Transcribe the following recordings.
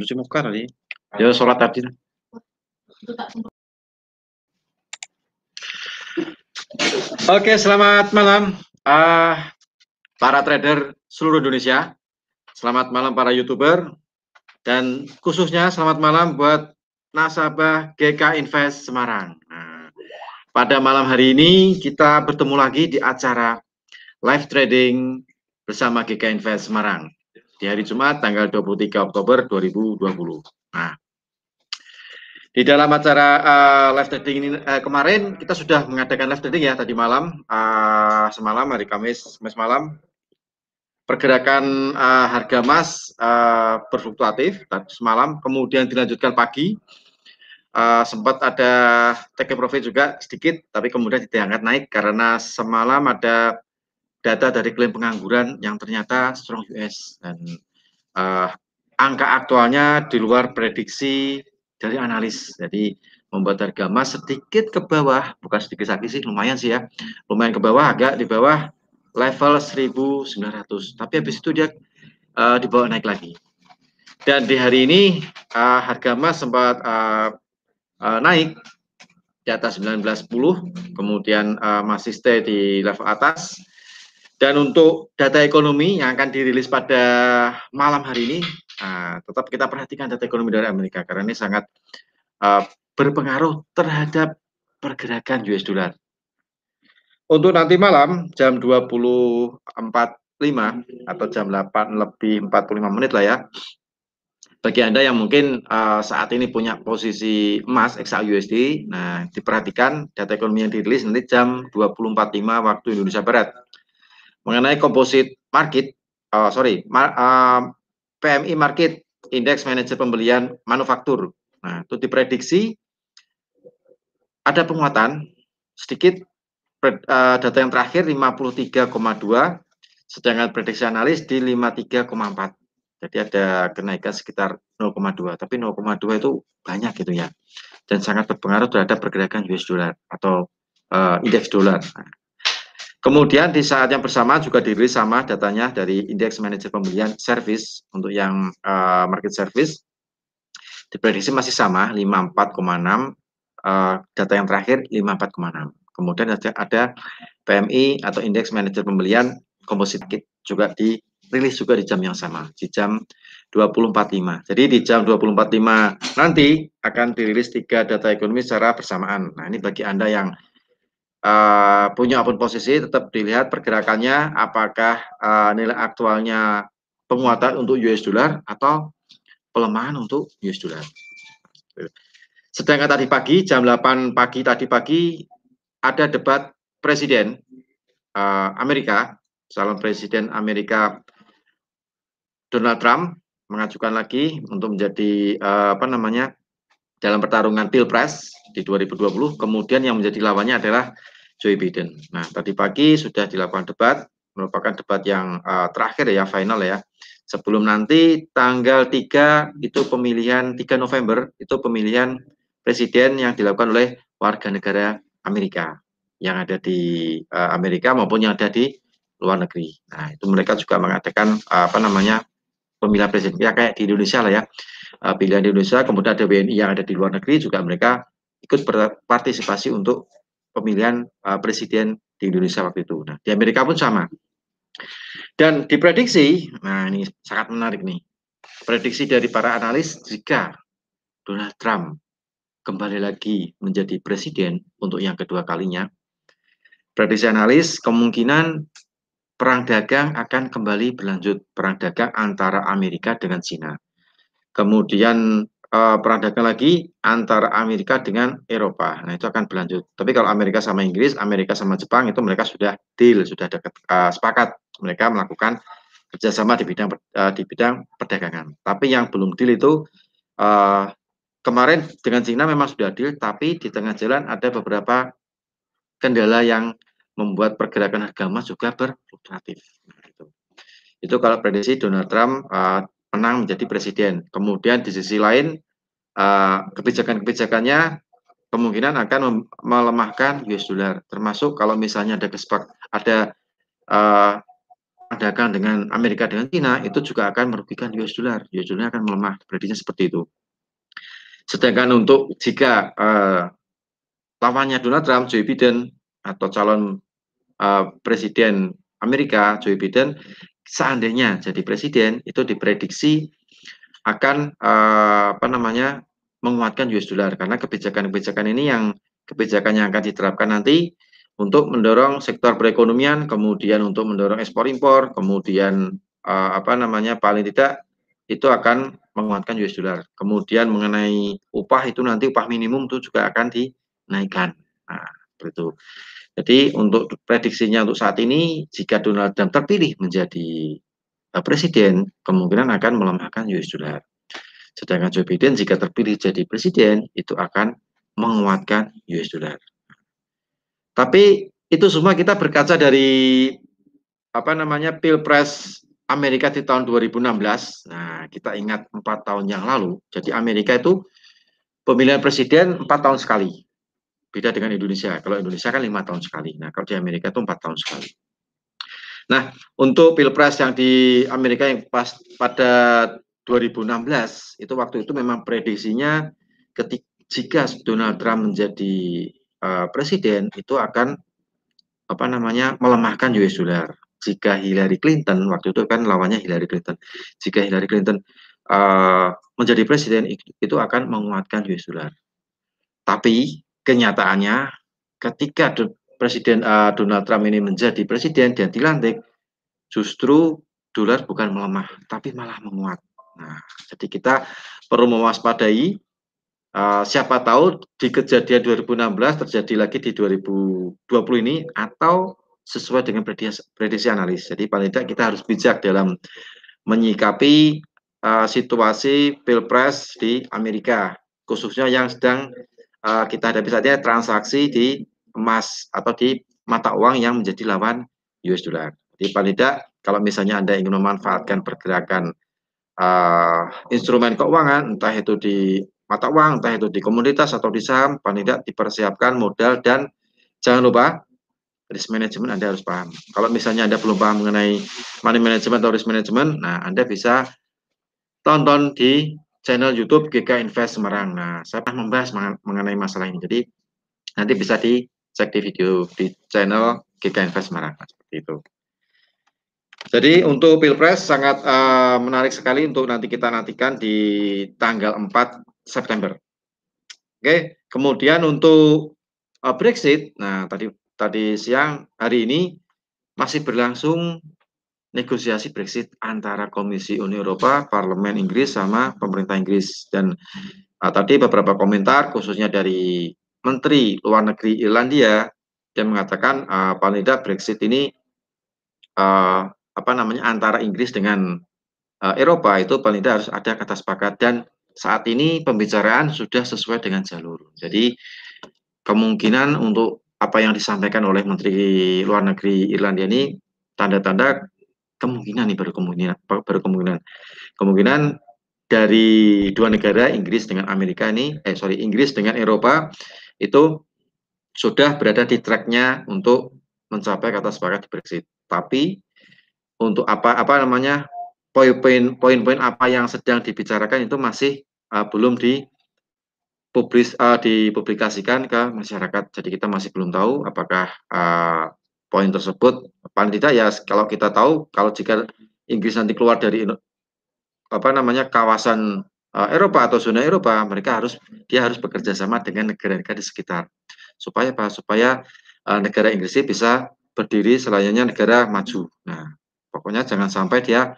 cuci muka tadi. Ya sholat tadi. Oke, selamat malam uh, para trader seluruh Indonesia. Selamat malam para youtuber dan khususnya selamat malam buat nasabah GK Invest Semarang. Nah, pada malam hari ini kita bertemu lagi di acara live trading bersama GK Invest Semarang di hari Jumat tanggal 23 Oktober 2020. Nah, di dalam acara uh, live trading ini uh, kemarin kita sudah mengadakan live trading ya tadi malam, uh, semalam hari Kamis, Kamis malam. Pergerakan uh, harga emas uh, berfluktuatif semalam, kemudian dilanjutkan pagi. Uh, sempat ada take profit juga sedikit, tapi kemudian diangkat naik karena semalam ada data dari klaim pengangguran yang ternyata strong US dan uh, angka aktualnya di luar prediksi dari analis. Jadi membuat harga emas sedikit ke bawah, bukan sedikit lagi sih, lumayan sih ya. Lumayan ke bawah, agak di bawah level 1900. Tapi habis itu dia uh, dibawa naik lagi. Dan di hari ini uh, harga emas sempat uh, uh, naik di atas 1910, kemudian uh, masih stay di level atas. Dan untuk data ekonomi yang akan dirilis pada malam hari ini, Nah, tetap kita perhatikan data ekonomi dari Amerika karena ini sangat uh, berpengaruh terhadap pergerakan US dollar. Untuk nanti malam jam 20.45 atau jam 8 lebih 45 menit lah ya. Bagi Anda yang mungkin uh, saat ini punya posisi emas XAUSD, nah diperhatikan data ekonomi yang dirilis nanti jam 20.45 waktu Indonesia Barat. Mengenai komposit market, uh, sorry, mar, uh, PMI Market Indeks Manajer Pembelian Manufaktur. Nah, itu diprediksi ada penguatan sedikit uh, data yang terakhir 53,2 sedangkan prediksi analis di 53,4. Jadi ada kenaikan sekitar 0,2, tapi 0,2 itu banyak gitu ya. Dan sangat berpengaruh terhadap pergerakan US dollar atau uh, indeks dolar. Kemudian di saat yang bersama juga dirilis sama datanya dari indeks manajer pembelian service untuk yang uh, market service diprediksi masih sama 54,6 uh, data yang terakhir 54,6. Kemudian ada, ada PMI atau indeks manajer pembelian komposit juga dirilis juga di jam yang sama di jam 2045. Jadi di jam 2045 nanti akan dirilis tiga data ekonomi secara bersamaan. Nah, ini bagi Anda yang uh, punya apa pun posisi tetap dilihat pergerakannya apakah uh, nilai aktualnya penguatan untuk US dollar atau pelemahan untuk US dollar. Sedangkan tadi pagi jam 8 pagi tadi pagi ada debat presiden uh, Amerika, calon presiden Amerika Donald Trump mengajukan lagi untuk menjadi uh, apa namanya dalam pertarungan pilpres di 2020. Kemudian yang menjadi lawannya adalah Joe Biden. Nah, tadi pagi sudah dilakukan debat, merupakan debat yang uh, terakhir ya, final ya. Sebelum nanti tanggal 3 itu pemilihan 3 November itu pemilihan presiden yang dilakukan oleh warga negara Amerika yang ada di uh, Amerika maupun yang ada di luar negeri. Nah, itu mereka juga mengatakan uh, apa namanya pemilihan presiden ya kayak di Indonesia lah ya. Uh, pilihan di Indonesia kemudian ada WNI yang ada di luar negeri juga mereka ikut berpartisipasi untuk pemilihan uh, presiden di Indonesia waktu itu. Nah, di Amerika pun sama. Dan diprediksi, nah ini sangat menarik nih. Prediksi dari para analis jika Donald Trump kembali lagi menjadi presiden untuk yang kedua kalinya, prediksi analis kemungkinan perang dagang akan kembali berlanjut perang dagang antara Amerika dengan Cina. Kemudian uh, perang dagang lagi antara Amerika dengan Eropa. Nah, itu akan berlanjut. Tapi kalau Amerika sama Inggris, Amerika sama Jepang itu mereka sudah deal, sudah dekat uh, sepakat mereka melakukan kerjasama di bidang uh, di bidang perdagangan. Tapi yang belum deal itu uh, kemarin dengan Cina memang sudah deal, tapi di tengah jalan ada beberapa kendala yang membuat pergerakan harga emas juga berfluktuatif. Nah, itu. itu kalau prediksi Donald Trump uh, menang menjadi presiden. Kemudian di sisi lain uh, kebijakan-kebijakannya kemungkinan akan melemahkan US dollar. Termasuk kalau misalnya ada kesepak ada uh, dagang dengan Amerika dengan China itu juga akan merugikan US dollar. US dollar akan melemah, prediksinya seperti itu. Sedangkan untuk jika uh, lawannya Donald Trump, Joe Biden atau calon uh, presiden Amerika, Joe Biden, seandainya jadi presiden itu diprediksi akan uh, apa namanya menguatkan US dollar karena kebijakan-kebijakan ini yang kebijakan yang akan diterapkan nanti untuk mendorong sektor perekonomian, kemudian untuk mendorong ekspor impor, kemudian uh, apa namanya paling tidak itu akan menguatkan US dollar. Kemudian mengenai upah itu nanti upah minimum itu juga akan dinaikkan. Nah, itu. Jadi untuk prediksinya untuk saat ini jika Donald Trump terpilih menjadi presiden, kemungkinan akan melemahkan US dollar. Sedangkan Joe Biden jika terpilih jadi presiden itu akan menguatkan US dollar. Tapi itu semua kita berkaca dari apa namanya Pilpres Amerika di tahun 2016. Nah, kita ingat empat tahun yang lalu. Jadi Amerika itu pemilihan presiden empat tahun sekali. Beda dengan Indonesia. Kalau Indonesia kan lima tahun sekali. Nah, kalau di Amerika itu empat tahun sekali. Nah, untuk pilpres yang di Amerika yang pas pada 2016 itu waktu itu memang prediksinya ketika jika Donald Trump menjadi uh, presiden itu akan apa namanya melemahkan US dollar. Jika Hillary Clinton waktu itu kan lawannya Hillary Clinton, jika Hillary Clinton uh, menjadi presiden itu akan menguatkan US dollar. Tapi kenyataannya ketika Presiden uh, Donald Trump ini menjadi presiden dan dilantik, justru dolar bukan melemah, tapi malah menguat. Nah, jadi kita perlu mewaspadai Uh, siapa tahu di kejadian 2016 terjadi lagi di 2020 ini atau sesuai dengan prediksi, prediksi analis. Jadi paling tidak kita harus bijak dalam menyikapi uh, situasi pilpres di Amerika, khususnya yang sedang uh, kita hadapi saja transaksi di emas atau di mata uang yang menjadi lawan US dollar. Jadi paling tidak kalau misalnya Anda ingin memanfaatkan pergerakan uh, instrumen keuangan, entah itu di mata uang, entah itu di komoditas atau di saham, paling tidak dipersiapkan modal dan jangan lupa risk management Anda harus paham. Kalau misalnya Anda belum paham mengenai money management atau risk management, nah Anda bisa tonton di channel YouTube GK Invest Semarang. Nah, saya pernah membahas mengenai masalah ini. Jadi nanti bisa dicek di video di channel GK Invest. Nah, seperti itu. Jadi untuk Pilpres sangat uh, menarik sekali untuk nanti kita nantikan di tanggal 4 September. Oke, kemudian untuk uh, Brexit, nah tadi tadi siang hari ini masih berlangsung negosiasi Brexit antara Komisi Uni Eropa, Parlemen Inggris sama pemerintah Inggris dan uh, tadi beberapa komentar khususnya dari Menteri Luar Negeri Irlandia yang mengatakan uh, paling tidak Brexit ini uh, apa namanya antara Inggris dengan uh, Eropa itu paling tidak harus ada kata sepakat dan saat ini pembicaraan sudah sesuai dengan jalur. Jadi kemungkinan untuk apa yang disampaikan oleh Menteri Luar Negeri Irlandia ini tanda-tanda kemungkinan nih baru kemungkinan baru kemungkinan kemungkinan dari dua negara Inggris dengan Amerika ini eh sorry Inggris dengan Eropa itu sudah berada di tracknya untuk mencapai kata sepakat di Brexit. Tapi untuk apa apa namanya poin-poin poin-poin apa yang sedang dibicarakan itu masih uh, belum dipublis uh, dipublikasikan ke masyarakat. Jadi kita masih belum tahu apakah uh, poin tersebut paling tidak ya kalau kita tahu kalau jika Inggris nanti keluar dari apa namanya kawasan uh, Eropa atau zona Eropa, mereka harus dia harus bekerja sama dengan negara-negara di sekitar. Supaya apa? Supaya uh, negara Inggris bisa berdiri selayaknya negara maju. Nah, pokoknya jangan sampai dia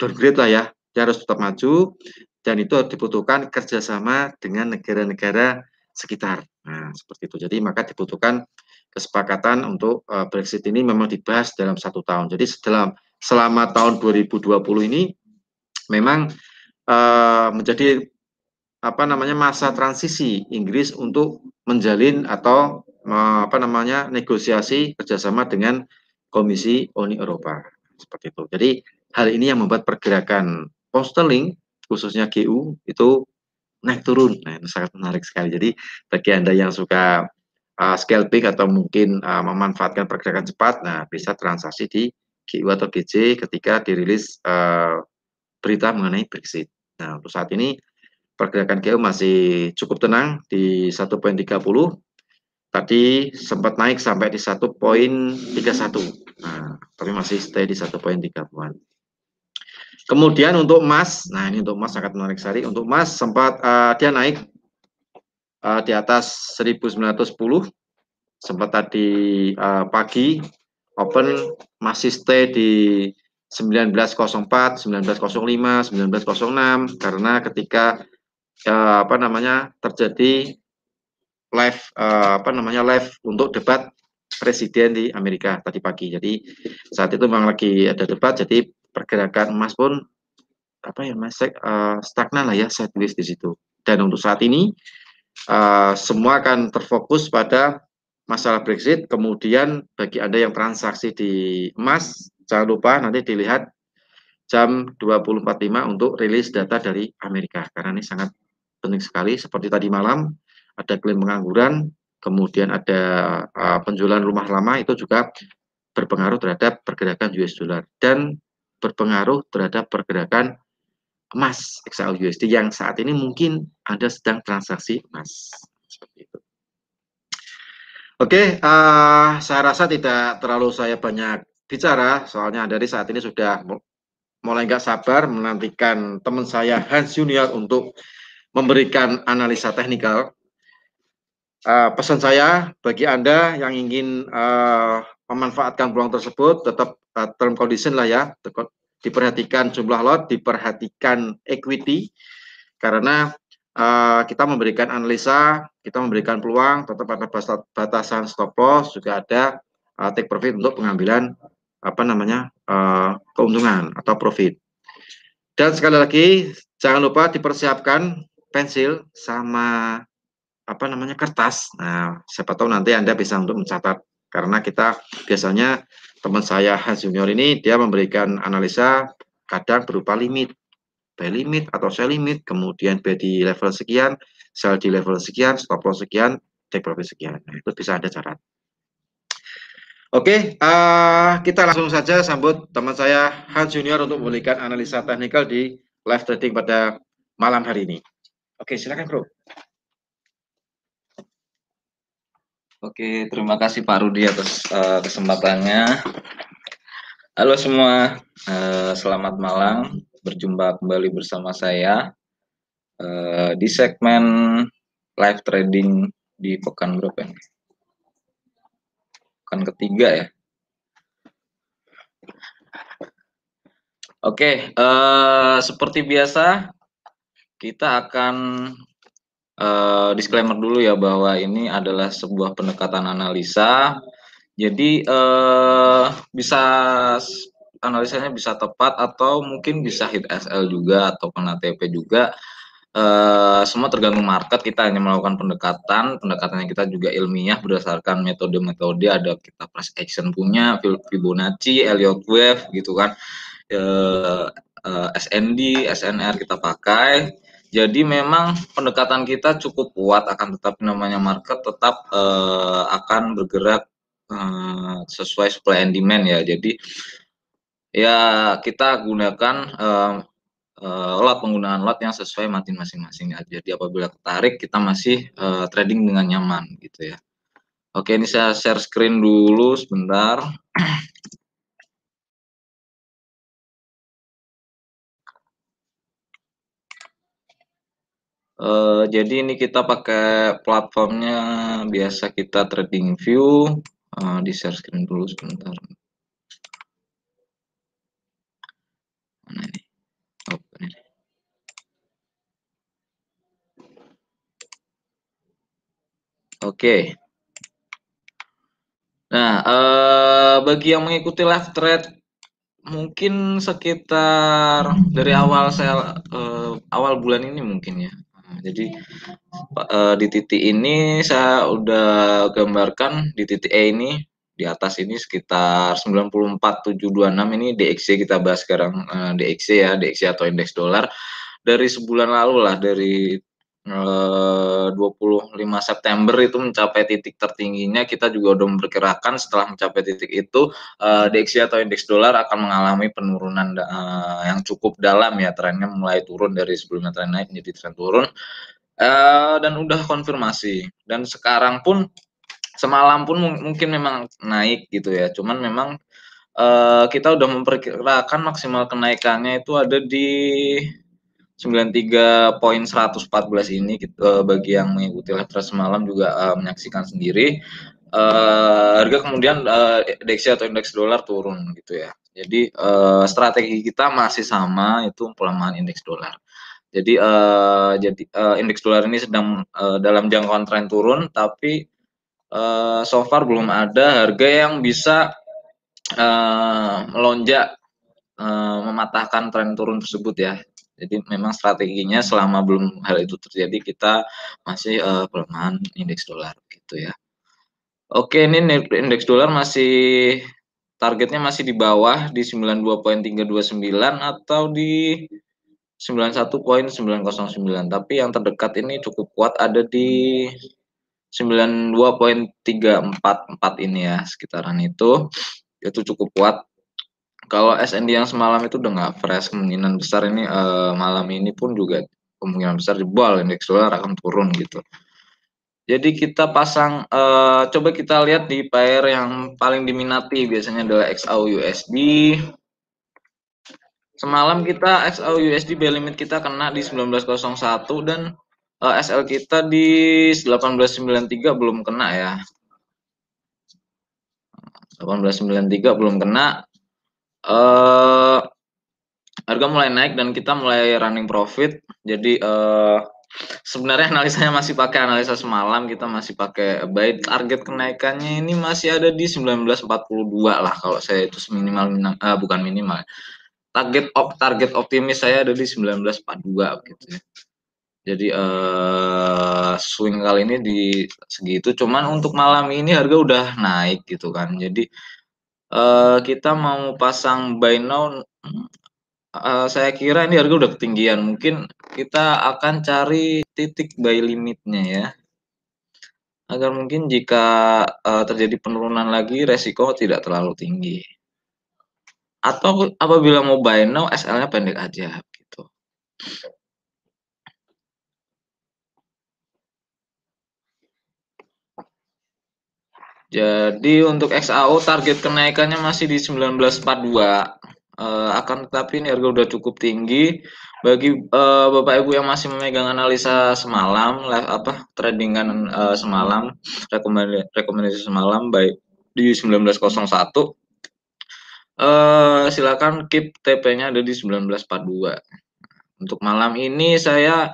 downgrade lah ya. Dia harus tetap maju dan itu dibutuhkan kerjasama dengan negara-negara sekitar. Nah, seperti itu. Jadi maka dibutuhkan kesepakatan untuk uh, Brexit ini memang dibahas dalam satu tahun. Jadi setelah selama tahun 2020 ini memang uh, menjadi apa namanya masa transisi Inggris untuk menjalin atau uh, apa namanya negosiasi kerjasama dengan Komisi Uni Eropa seperti itu. Jadi hal ini yang membuat pergerakan pound khususnya GU itu naik turun. Nah, itu sangat menarik sekali. Jadi bagi Anda yang suka uh, scalping atau mungkin uh, memanfaatkan pergerakan cepat, nah bisa transaksi di GU atau GC ketika dirilis uh, berita mengenai Brexit. Nah, untuk saat ini pergerakan GU masih cukup tenang di 1.30. Tadi sempat naik sampai di 1.31. Nah, tapi masih stay di 1.30-an. Kemudian untuk emas, nah ini untuk emas sangat menarik sekali. Untuk emas sempat uh, dia naik uh, di atas 1910 sempat tadi uh, pagi open masih stay di 1904, 1905, 1906 karena ketika uh, apa namanya terjadi live uh, apa namanya live untuk debat presiden di Amerika tadi pagi. Jadi saat itu memang lagi ada debat jadi pergerakan emas pun apa ya mas uh, stagnan lah ya sideways di situ. Dan untuk saat ini uh, semua akan terfokus pada masalah Brexit. Kemudian bagi Anda yang transaksi di emas, jangan lupa nanti dilihat jam 20.45 untuk rilis data dari Amerika. Karena ini sangat penting sekali. Seperti tadi malam, ada klaim pengangguran, kemudian ada uh, penjualan rumah lama, itu juga berpengaruh terhadap pergerakan US dollar. Dan berpengaruh terhadap pergerakan emas XAU USD yang saat ini mungkin Anda sedang transaksi emas. Seperti itu. Oke, uh, saya rasa tidak terlalu saya banyak bicara, soalnya dari saat ini sudah mulai nggak sabar menantikan teman saya Hans Junior untuk memberikan analisa teknikal. Uh, pesan saya bagi Anda yang ingin uh, memanfaatkan peluang tersebut, tetap uh, term condition lah ya, diperhatikan jumlah lot, diperhatikan equity, karena uh, kita memberikan analisa, kita memberikan peluang, tetap ada batasan stop loss, juga ada uh, take profit untuk pengambilan apa namanya uh, keuntungan atau profit. Dan sekali lagi jangan lupa dipersiapkan pensil sama apa namanya kertas. Nah, siapa tahu nanti Anda bisa untuk mencatat karena kita biasanya teman saya Hans Junior ini dia memberikan analisa kadang berupa limit buy limit atau sell limit, kemudian buy di level sekian, sell di level sekian, stop loss sekian, take profit sekian. Nah, itu bisa Anda catat. Oke, uh, kita langsung saja sambut teman saya Hans Junior untuk memberikan analisa teknikal di live trading pada malam hari ini. Oke, silakan Bro. Oke, terima kasih Pak Rudi atas uh, kesempatannya. Halo semua, uh, selamat malam berjumpa kembali bersama saya uh, di segmen live trading di pekan Pekan ketiga ya. Oke, uh, seperti biasa kita akan uh, disclaimer dulu ya bahwa ini adalah sebuah pendekatan analisa. Jadi uh, bisa analisanya bisa tepat atau mungkin bisa hit SL juga atau kena TP juga. Uh, semua tergantung market. Kita hanya melakukan pendekatan. Pendekatannya kita juga ilmiah berdasarkan metode-metode. Ada kita price action punya Fibonacci, Elliott wave gitu kan. Uh, uh, SND, SNR kita pakai. Jadi memang pendekatan kita cukup kuat. Akan tetapi namanya market tetap uh, akan bergerak uh, sesuai supply and demand ya. Jadi ya kita gunakan uh, uh, lot penggunaan lot yang sesuai matin masing-masing Jadi apabila tertarik kita masih uh, trading dengan nyaman gitu ya. Oke, ini saya share screen dulu sebentar. Uh, jadi ini kita pakai platformnya biasa kita trading view uh, di share screen dulu sebentar. Mana ini? Oke. Nah, eh, bagi yang mengikuti live thread mungkin sekitar dari awal saya eh, awal bulan ini mungkin ya. Jadi eh, di titik ini saya udah gambarkan di titik E ini di atas ini sekitar 94.726 ini DXY kita bahas sekarang. Uh, eh, DXY ya DXY atau indeks dolar. Dari sebulan lalu lah dari uh, 25 September itu mencapai titik tertingginya, kita juga udah memperkirakan setelah mencapai titik itu uh, DXY atau indeks dolar akan mengalami penurunan uh, yang cukup dalam ya, trennya mulai turun dari sebelumnya tren naik menjadi tren turun. Uh, dan udah konfirmasi. Dan sekarang pun semalam pun mungkin memang naik gitu ya cuman memang uh, kita udah memperkirakan maksimal kenaikannya itu ada di 93.114 ini gitu, uh, bagi yang mengikuti live semalam juga uh, menyaksikan sendiri uh, harga kemudian uh, DXY atau indeks dolar turun gitu ya. Jadi uh, strategi kita masih sama itu pelemahan indeks dolar. Jadi uh, jadi uh, indeks dolar ini sedang uh, dalam jangkauan tren turun tapi uh, so far belum ada harga yang bisa uh, melonjak uh, mematahkan tren turun tersebut ya. Jadi memang strateginya selama belum hal itu terjadi kita masih uh, pelemahan indeks dolar gitu ya. Oke, ini indeks dolar masih targetnya masih di bawah di 92.329 atau di 91.909. Tapi yang terdekat ini cukup kuat ada di 92.344 ini ya sekitaran itu itu cukup kuat kalau SND yang semalam itu udah nggak fresh kemungkinan besar ini uh, malam ini pun juga kemungkinan besar jebol indeks dolar akan turun gitu. Jadi kita pasang uh, coba kita lihat di pair yang paling diminati biasanya adalah XAU USD. Semalam kita XAU USD limit kita kena di 1901 dan uh, eh, SL kita di 1893 belum kena ya. 1893 belum kena uh, harga mulai naik dan kita mulai running profit. Jadi uh, sebenarnya analisanya masih pakai analisa semalam, kita masih pakai buy target kenaikannya ini masih ada di 1942 lah kalau saya itu minimal uh, bukan minimal. Target op, target optimis saya ada di 1942 gitu ya. Jadi uh, swing kali ini di segitu, cuman untuk malam ini harga udah naik gitu kan. Jadi uh, kita mau pasang buy now, uh, saya kira ini harga udah ketinggian. Mungkin kita akan cari titik buy limitnya ya. Agar mungkin jika uh, terjadi penurunan lagi resiko tidak terlalu tinggi. Atau apabila mau buy now SL-nya pendek aja gitu. Jadi untuk XAO target kenaikannya masih di 1942 uh, eh, akan tetapi ini harga udah cukup tinggi. Bagi uh, Bapak Ibu yang masih memegang analisa semalam live apa tradingan uh, semalam rekomendasi rekomendasi semalam baik di 1901 uh, silakan keep TP-nya ada di 1942 untuk malam ini saya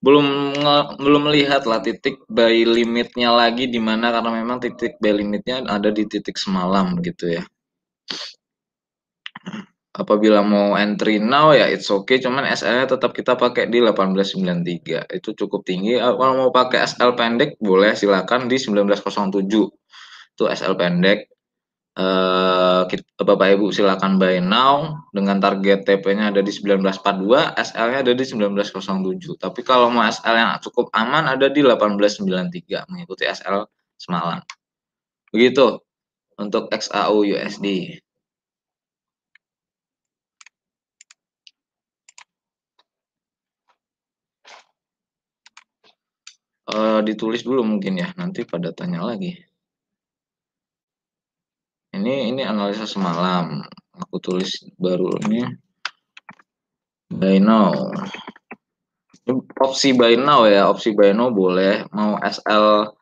belum belum melihat lah titik buy limitnya lagi di mana karena memang titik buy limitnya ada di titik semalam gitu ya. Apabila mau entry now ya it's okay, cuman SL-nya tetap kita pakai di 1893. Itu cukup tinggi. Kalau mau pakai SL pendek boleh silakan di 1907. Itu SL pendek Uh, Bapak Ibu silakan buy now dengan target TP-nya ada di 1942, SL-nya ada di 1907. Tapi kalau mau SL yang cukup aman ada di 1893 mengikuti SL semalam. Begitu untuk XAU USD. Uh, ditulis dulu mungkin ya, nanti pada tanya lagi. Ini analisa semalam. Aku tulis baru ini buy now. Opsi buy now ya, opsi buy now boleh. Mau SL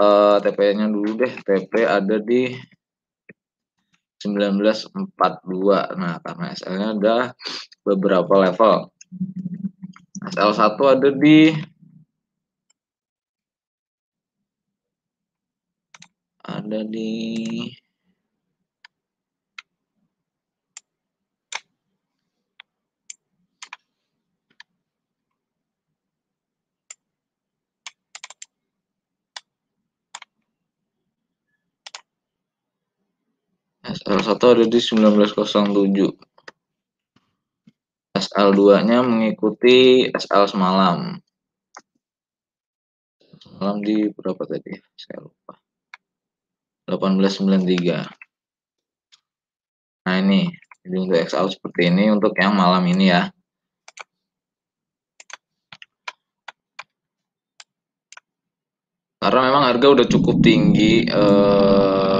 uh, eh, TP-nya dulu deh. TP ada di 1942. Nah, karena SL-nya ada beberapa level. SL1 ada di ada di SL1 ada di 1907. SL2-nya mengikuti SL semalam. semalam di berapa tadi? Saya lupa. 1893. Nah ini, jadi untuk XAU seperti ini untuk yang malam ini ya. Karena memang harga udah cukup tinggi, eh,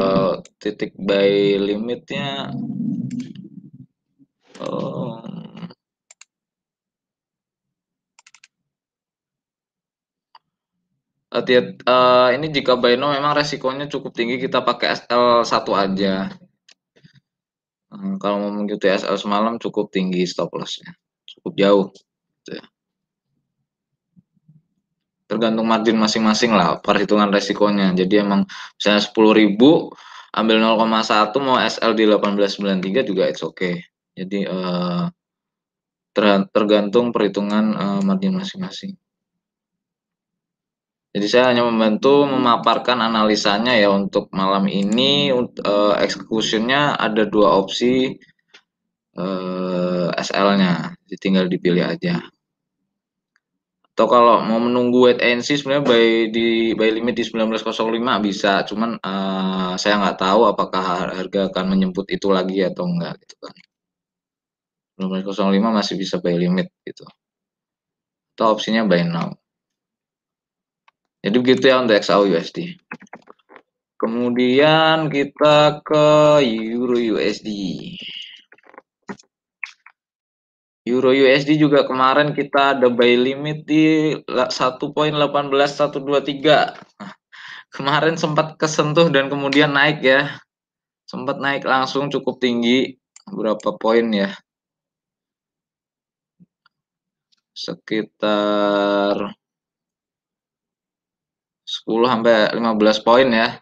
titik buy limitnya um, hati uh, ini jika buy no memang resikonya cukup tinggi kita pakai SL satu aja. Kalau mau mengikuti SL semalam cukup tinggi stop lossnya. Cukup jauh gitu ya. tergantung margin masing-masing lah perhitungan resikonya. Jadi emang misalnya 10.000 ambil 0,1 mau SL di 1893 juga it's okay. Jadi uh, tergantung perhitungan uh, margin masing-masing. Jadi saya hanya membantu memaparkan analisanya ya untuk malam ini uh, executionnya ada dua opsi uh, SL-nya, tinggal dipilih aja. Atau kalau mau menunggu wait and see sebenarnya by di by limit di 1905 bisa, cuman uh, saya nggak tahu apakah harga akan menjemput itu lagi atau enggak gitu kan. 1905 masih bisa by limit gitu. Atau opsinya buy now. Jadi begitu ya untuk XAU USD. Kemudian kita ke Euro USD. Euro USD juga kemarin kita ada buy limit di 1.18123. Nah, kemarin sempat kesentuh dan kemudian naik ya. Sempat naik langsung cukup tinggi. Berapa poin ya? Sekitar 10 sampai 15 poin ya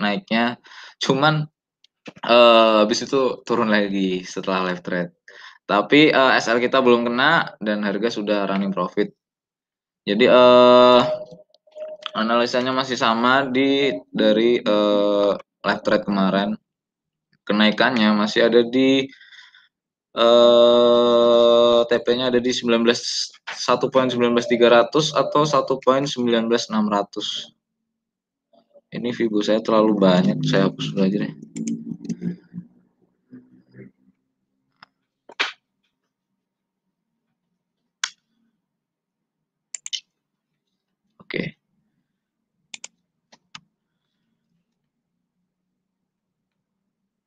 naiknya. Cuman uh, habis itu turun lagi setelah live trade. Tapi uh, eh, SL kita belum kena dan harga sudah running profit. Jadi uh, analisanya masih sama di dari uh, live trade kemarin. Kenaikannya masih ada di uh, TP-nya ada di 19 1.19300 atau 1.19600 ini Vibo saya terlalu banyak saya hapus dulu aja deh oke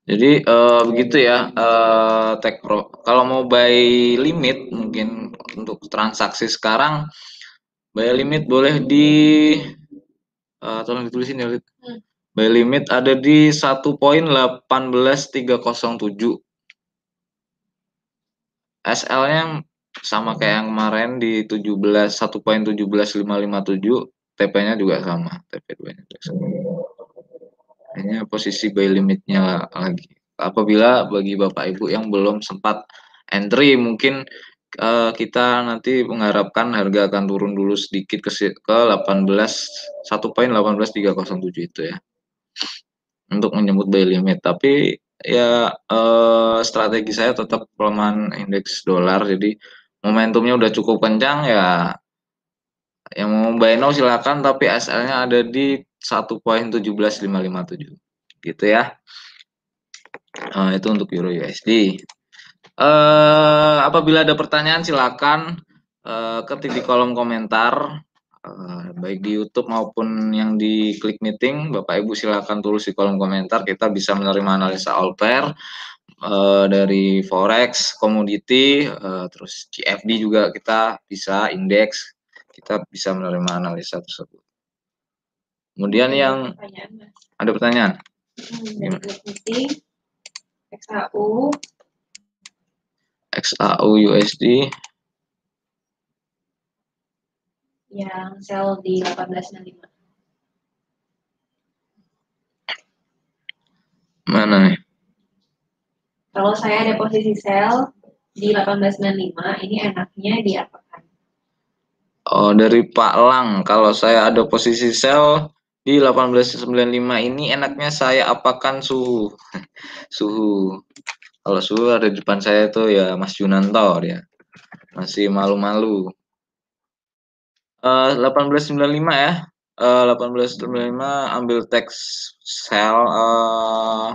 Jadi uh, begitu ya uh, tech pro. Kalau mau buy limit mungkin untuk transaksi sekarang buy limit boleh di uh, tolong ditulisin ya. Hmm. Buy limit ada di 1.18307. SL-nya sama kayak yang kemarin di 17 1.17557, TP-nya juga sama, TP2-nya juga sama. Hanya posisi buy limitnya lagi. Apabila bagi Bapak Ibu yang belum sempat entry mungkin uh, kita nanti mengharapkan harga akan turun dulu sedikit ke ke 18 1.18307 itu ya. Untuk menyebut buy limit, tapi ya uh, strategi saya tetap pelemahan indeks dolar jadi momentumnya udah cukup kencang ya yang mau buy now silakan tapi SL-nya ada di 1.17557 gitu ya. Uh, itu untuk Euro USD. Uh, apabila ada pertanyaan silakan uh, ketik di kolom komentar uh, baik di YouTube maupun yang di klik meeting Bapak Ibu silakan tulis di kolom komentar kita bisa menerima analisa all pair uh, dari forex, komoditi, uh, terus CFD juga kita bisa indeks kita bisa menerima analisa tersebut. Kemudian yang pertanyaan, ada pertanyaan? Hmm, XAU XAU USD yang sel di 1865. Mana nih? Kalau saya ada posisi sel di 1895, ini enaknya diapakan? Oh, dari Pak Lang. Kalau saya ada posisi sel di 1895 ini enaknya saya apakan suhu? suhu. Kalau suhu ada di depan saya itu ya Mas Junanto ya. Masih malu-malu. Uh, 1895 ya. uh, 1895 ambil teks sel uh,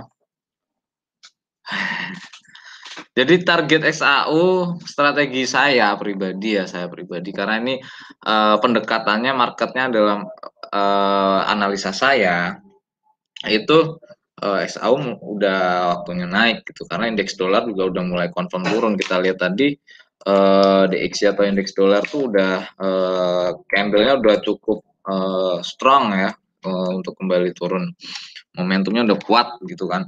jadi target XAU strategi saya pribadi ya saya pribadi karena ini uh, pendekatannya marketnya dalam uh, analisa saya itu uh, XAU udah waktunya naik gitu. Karena indeks dolar juga udah mulai confirm turun. Kita lihat tadi uh, DXY atau indeks dolar tuh udah uh, candlenya udah cukup uh, strong ya uh, untuk kembali turun. Momentumnya udah kuat gitu kan.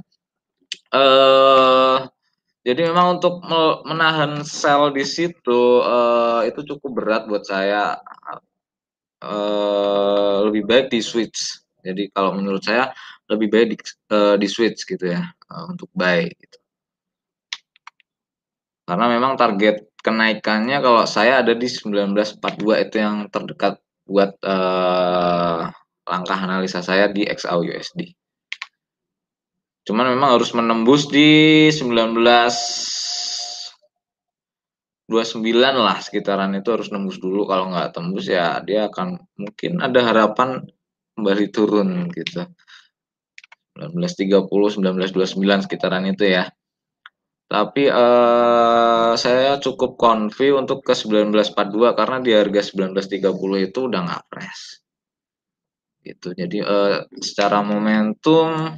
Uh, jadi memang untuk menahan sel di situ uh, itu cukup berat buat saya. Uh, lebih baik di switch. Jadi kalau menurut saya lebih baik di, uh, di switch gitu ya uh, untuk buy. Gitu. Karena memang target kenaikannya kalau saya ada di 1942 itu yang terdekat buat uh, langkah analisa saya di XAU USD. Cuman memang harus menembus di 1929 lah sekitaran itu harus nembus dulu. Kalau nggak tembus ya dia akan mungkin ada harapan kembali turun gitu. 1930 1929 sekitaran itu ya. Tapi eh, saya cukup konfi untuk ke 1942 karena di harga 1930 itu udah nggak fresh. Gitu. Jadi eh, secara momentum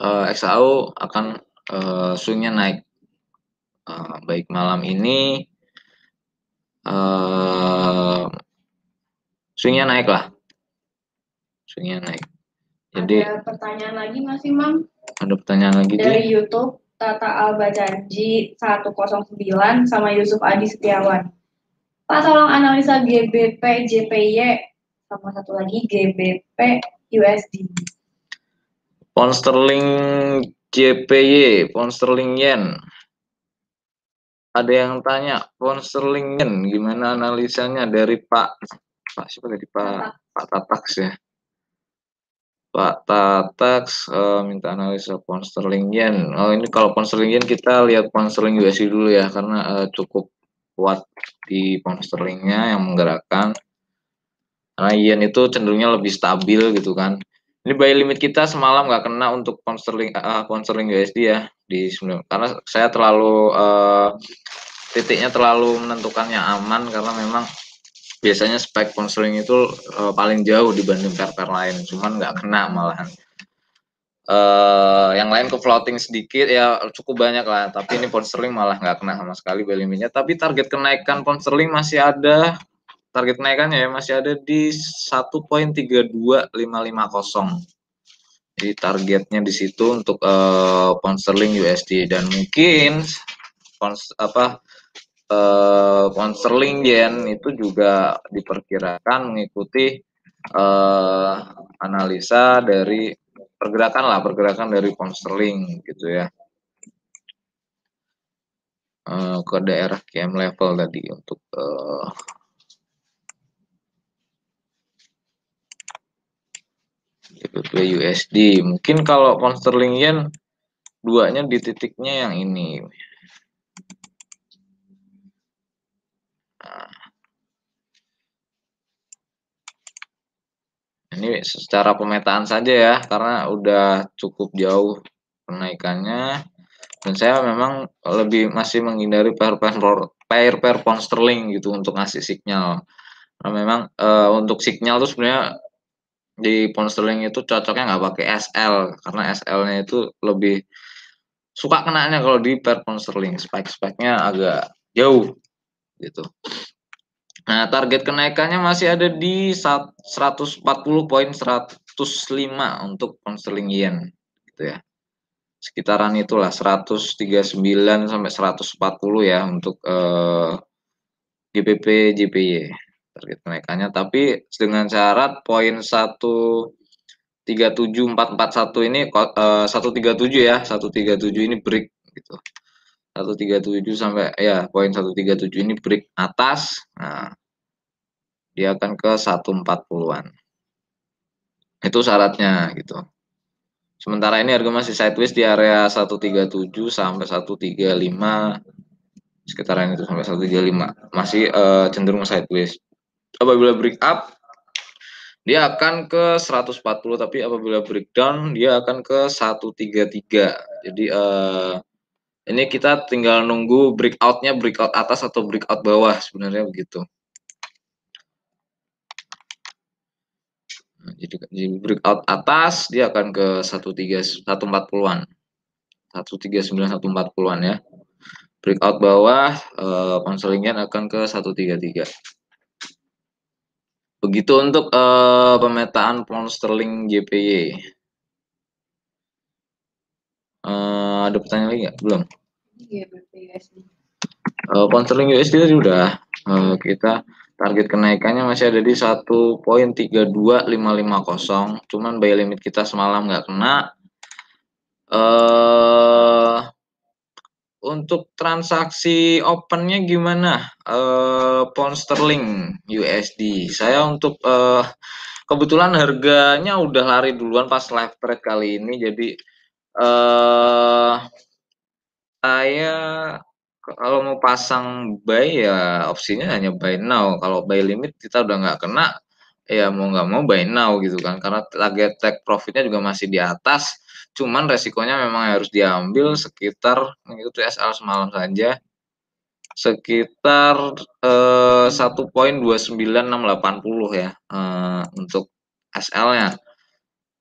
eh, XAU akan uh, swingnya naik uh, baik malam ini uh, swingnya naik lah. Swingnya naik. Jadi ada pertanyaan lagi Mas Imam ada pertanyaan lagi dari di? YouTube Tata Alba Janji 109 sama Yusuf Adi Setiawan. Pak tolong analisa GBP JPY sama satu lagi GBP USD Pound sterling JPY, pound sterling yen. Ada yang tanya pound sterling yen gimana analisanya dari Pak Pak siapa tadi Pak Pak Tataks ya. Pak Tataks uh, minta analisa pound sterling yen. Oh ini kalau pound sterling yen kita lihat pound sterling USD dulu ya karena uh, cukup kuat di pound sterlingnya yang menggerakkan. Karena yen itu cenderungnya lebih stabil gitu kan. Ini buy limit kita semalam nggak kena untuk pound sterling uh, USD ya di karena saya terlalu uh, titiknya terlalu menentukannya aman karena memang biasanya spek pound sterling itu uh, paling jauh dibanding pair-pair lain, cuman nggak kena malahan. Uh, yang lain ke floating sedikit ya cukup banyak lah, tapi ini pound sterling malah nggak kena sama sekali buy limitnya. Tapi target kenaikan pound sterling masih ada target kenaikannya ya masih ada di 1.32550. Jadi targetnya di situ untuk uh, pound sterling USD dan mungkin pound apa uh, pound sterling yen itu juga diperkirakan mengikuti uh, analisa dari pergerakan lah pergerakan dari pound sterling gitu ya uh, ke daerah KM level tadi untuk uh, GBP USD. Mungkin kalau pound yen duanya di titiknya yang ini. Nah. Ini secara pemetaan saja ya, karena udah cukup jauh kenaikannya. Dan saya memang lebih masih menghindari pair pair pair pair pound gitu untuk ngasih signal. Karena memang e, untuk signal itu sebenarnya di pound sterling itu cocoknya nggak pakai SL karena SL-nya itu lebih suka kenanya kalau di per pound sterling spike-spike-nya agak jauh gitu. Nah, target kenaikannya masih ada di 140.105 untuk pound sterling yen gitu ya. Sekitaran itulah 139 sampai 140 ya untuk eh, GBP JPY target kenaikannya. Tapi dengan syarat poin satu tiga tujuh empat empat satu ini eh, tiga tujuh ya satu tiga tujuh ini break gitu. Satu tiga tujuh sampai ya poin satu tiga tujuh ini break atas nah dia akan ke satu empat puluhan. Itu syaratnya gitu. Sementara ini harga masih sideways di area 137 sampai 135 sekitaran itu sampai 135 masih uh, cenderung sideways apabila break up dia akan ke 140 tapi apabila breakdown dia akan ke 133 jadi uh, ini kita tinggal nunggu breakoutnya breakout atas atau breakout bawah sebenarnya begitu. Nah, jadi di breakout atas dia akan ke 13 140-an 139 140-an ya. Breakout bawah uh, akan ke 133 begitu untuk uh, pemetaan pound sterling JPY uh, ada pertanyaan lagi nggak? Belum. Iya, uh, pound sterling USD tadi udah. Uh, kita target kenaikannya masih ada di 1.32550 cuman buy limit kita semalam nggak kena. Uh, untuk transaksi opennya gimana uh, pound sterling USD saya untuk uh, kebetulan harganya udah lari duluan pas live trade kali ini jadi uh, saya kalau mau pasang buy ya opsinya hanya buy now. Kalau buy limit kita udah nggak kena, ya mau nggak mau buy now gitu kan. Karena target take profitnya juga masih di atas. Cuman resikonya memang harus diambil sekitar mengikuti SL semalam saja sekitar eh, 1.29680 ya eh, untuk SL-nya.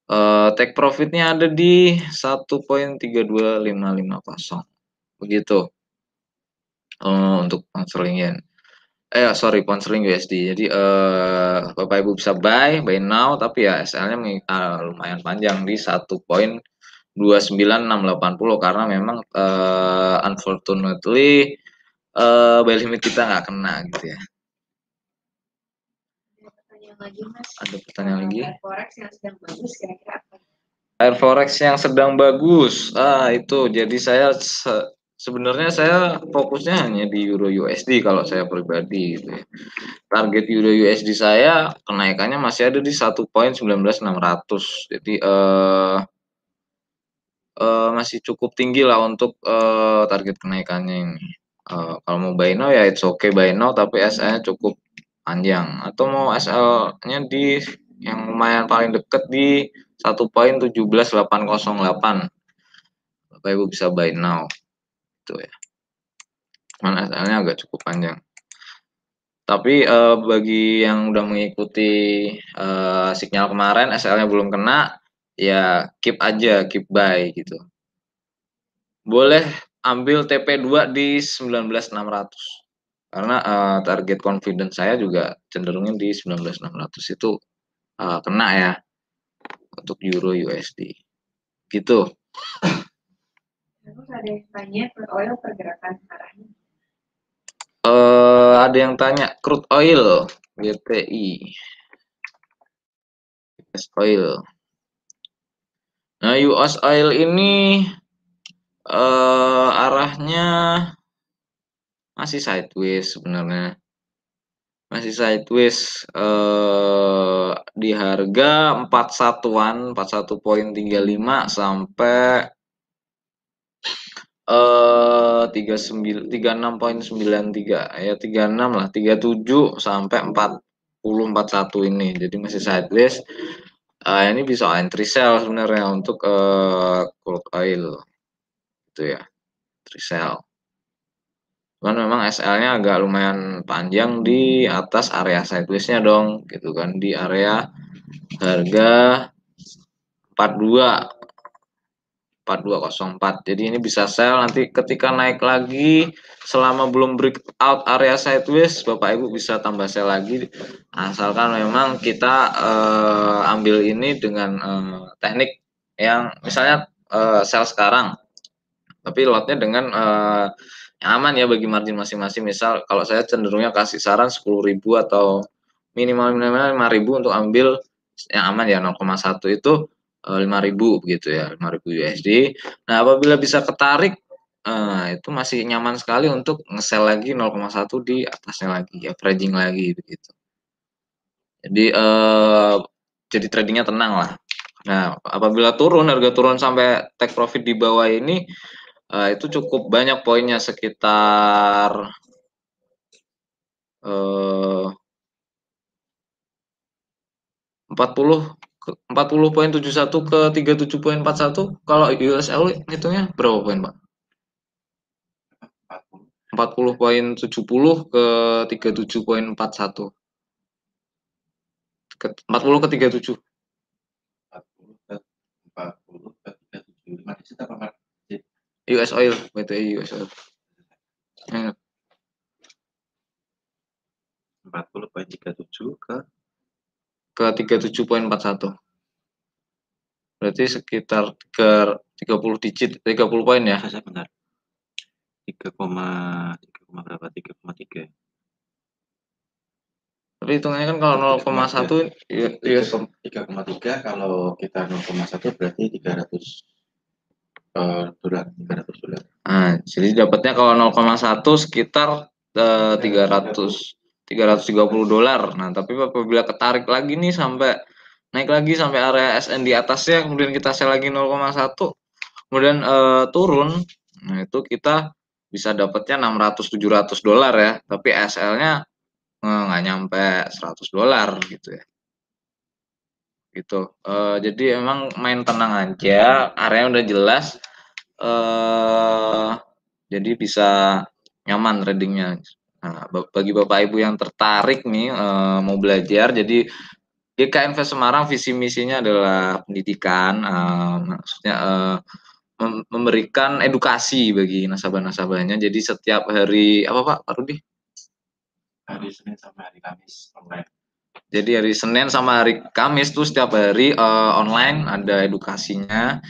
Eh, take profitnya ada di 1.32550 begitu. Uh, untuk pound sterling yen eh sorry pound sterling USD jadi uh, bapak ibu bisa buy buy now tapi ya SL-nya uh, lumayan panjang di 1.29680 karena memang uh, unfortunately uh, buy limit kita nggak kena gitu ya. Lagi mas? Ada pertanyaan lagi? Forex yang sedang bagus kira-kira apa? Air forex yang sedang bagus. Ah itu. Jadi saya Sebenarnya saya fokusnya hanya di Euro USD kalau saya pribadi gitu ya. Target Euro USD saya kenaikannya masih ada di 1.19600. Jadi eh, eh, masih cukup tinggi lah untuk eh, target kenaikannya ini. Eh, kalau mau buy now ya it's okay buy now tapi SL-nya cukup panjang atau mau SL-nya di yang lumayan paling deket di 1.17808. Bapak Ibu bisa buy now gitu ya. Cuman SL-nya agak cukup panjang. Tapi uh, bagi yang udah mengikuti uh, sinyal kemarin SL-nya belum kena, ya keep aja, keep buy gitu. Boleh ambil TP2 di 19600. Karena uh, target confidence saya juga cenderungnya di 19600 itu uh, kena ya untuk euro USD. Gitu. Terus ada yang tanya crude oil pergerakan arahnya. Uh, ada yang tanya crude oil GTI. US oil. Nah, US oil ini uh, arahnya masih sideways sebenarnya. Masih sideways uh, di harga 41-an, 41.35 sampai Eh, poin sembilan tiga. Ya tiga enam lah tiga tujuh sampai empat puluh empat satu ini. Jadi masih sideways uh, ini bisa entry sell sebenarnya untuk uh, crude oil itu ya entry sell cuman memang SL-nya agak lumayan panjang di atas area sideways-nya dong gitu kan di area harga 42 4204. Jadi ini bisa sell nanti ketika naik lagi selama belum breakout area sideways Bapak Ibu bisa tambah sell lagi asalkan memang kita uh, ambil ini dengan uh, teknik yang misalnya uh, sell sekarang tapi lotnya dengan uh, yang aman ya bagi margin masing-masing misal kalau saya cenderungnya kasih saran 10.000 atau minimal minimal 5.000 untuk ambil yang aman ya 0,1 itu 5000 eh, begitu ya 5000 USD nah apabila bisa ketarik uh, itu masih nyaman sekali untuk nge-sell lagi 0,1 di atasnya lagi averaging lagi begitu. Jadi uh, jadi tradingnya tenang lah. Nah apabila turun harga turun sampai take profit di bawah ini uh, itu cukup banyak poinnya sekitar uh, 40 ke 40.71 ke 37.41 kalau USL hitungnya berapa poin, Pak? 40.70 ke 37.41. Ke 40 ke 37. 40 ke 40 ke 37 margin apa margin? US oil, BTI US oil. Ya, 40.37 ke ke 37.41. Berarti sekitar ke 30 digit, 30 poin ya. saya benar 3, 3, berapa? 3,3 Tapi hitungannya kan kalau 0,1 US 3,3 kalau kita 0,1 berarti 300 eh, dolar 300 dolar. Nah, jadi dapatnya kalau 0,1 sekitar eh, 300 330 dolar. Nah, tapi apabila ketarik lagi nih sampai naik lagi sampai area SN di atasnya, kemudian kita sell lagi 0,1, kemudian eh, turun, nah itu kita bisa dapatnya 600 700 dolar ya, tapi SL-nya eh, nggak nyampe 100 dolar gitu ya. Gitu. Eh, jadi emang main tenang aja, area udah jelas. Eh jadi bisa nyaman tradingnya. Nah, bagi Bapak Ibu yang tertarik nih uh, mau belajar, jadi GK Invest Semarang visi misinya adalah pendidikan, uh, maksudnya uh, memberikan edukasi bagi nasabah-nasabahnya. Jadi setiap hari apa Pak Pak Rudi? Hari Senin sampai hari Kamis online. Jadi hari Senin sama hari Kamis tuh setiap hari uh, online ada edukasinya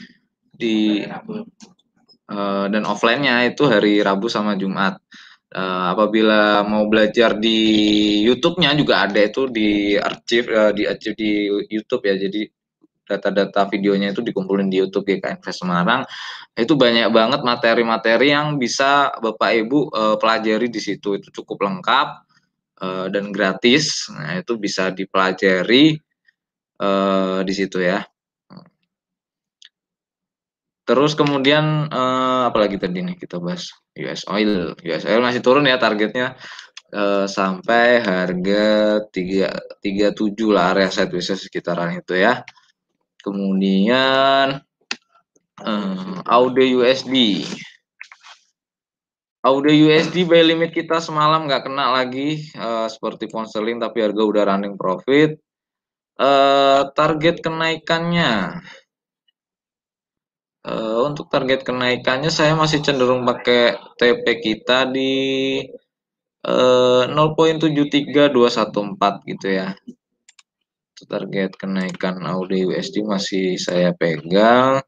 di uh, dan offline-nya itu hari Rabu sama Jumat. Uh, apabila mau belajar di YouTube-nya juga ada itu di archive uh, di archive di YouTube ya. Jadi data-data videonya itu dikumpulin di YouTube GK Invest Semarang. Itu banyak banget materi-materi yang bisa Bapak Ibu uh, pelajari di situ. Itu cukup lengkap uh, dan gratis. Nah, itu bisa dipelajari uh, di situ ya. Terus kemudian uh, apalagi tadi nih kita bahas US oil. US oil masih turun ya targetnya uh, sampai harga 3 37 lah area sideways sekitaran itu ya. Kemudian uh, AUD USD. AUD USD buy limit kita semalam nggak kena lagi uh, seperti pound sterling tapi harga udah running profit. Uh, target kenaikannya Uh, untuk target kenaikannya saya masih cenderung pakai TP kita di uh, 0.73214 gitu ya. Target kenaikan AUD USD masih saya pegang.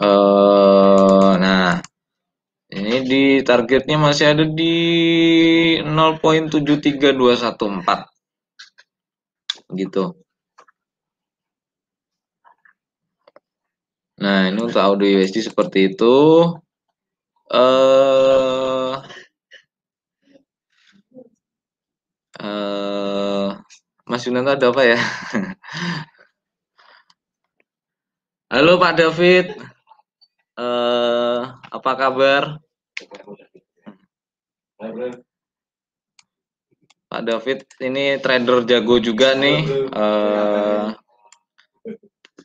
Uh, nah, ini di targetnya masih ada di 0.73214 gitu. Nah, ini untuk audio USD seperti itu. Uh, uh, Mas Yunanto ada apa ya? Halo Pak David, uh, apa kabar? Pak David ini trader jago juga nih. Uh,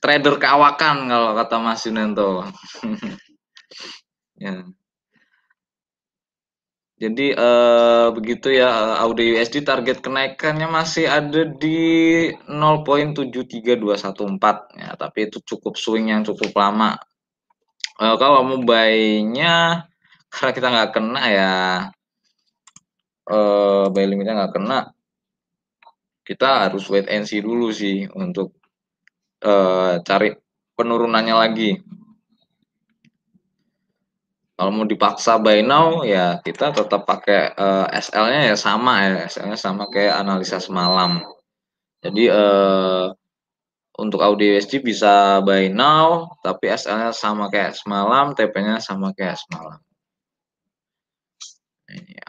trader keawakan kalau kata Mas Yunanto. ya. Jadi eh, begitu ya Audi USD target kenaikannya masih ada di 0.73214 ya, tapi itu cukup swing yang cukup lama. Eh, kalau mau buy-nya karena kita nggak kena ya eh, buy limitnya nggak kena, kita harus wait and see dulu sih untuk uh, cari penurunannya lagi. Kalau mau dipaksa buy now ya kita tetap pakai uh, eh, SL-nya ya sama ya, SL-nya sama kayak analisa semalam. Jadi uh, untuk audio USD bisa buy now, tapi SL-nya sama kayak semalam, TP-nya sama kayak semalam. Ini ya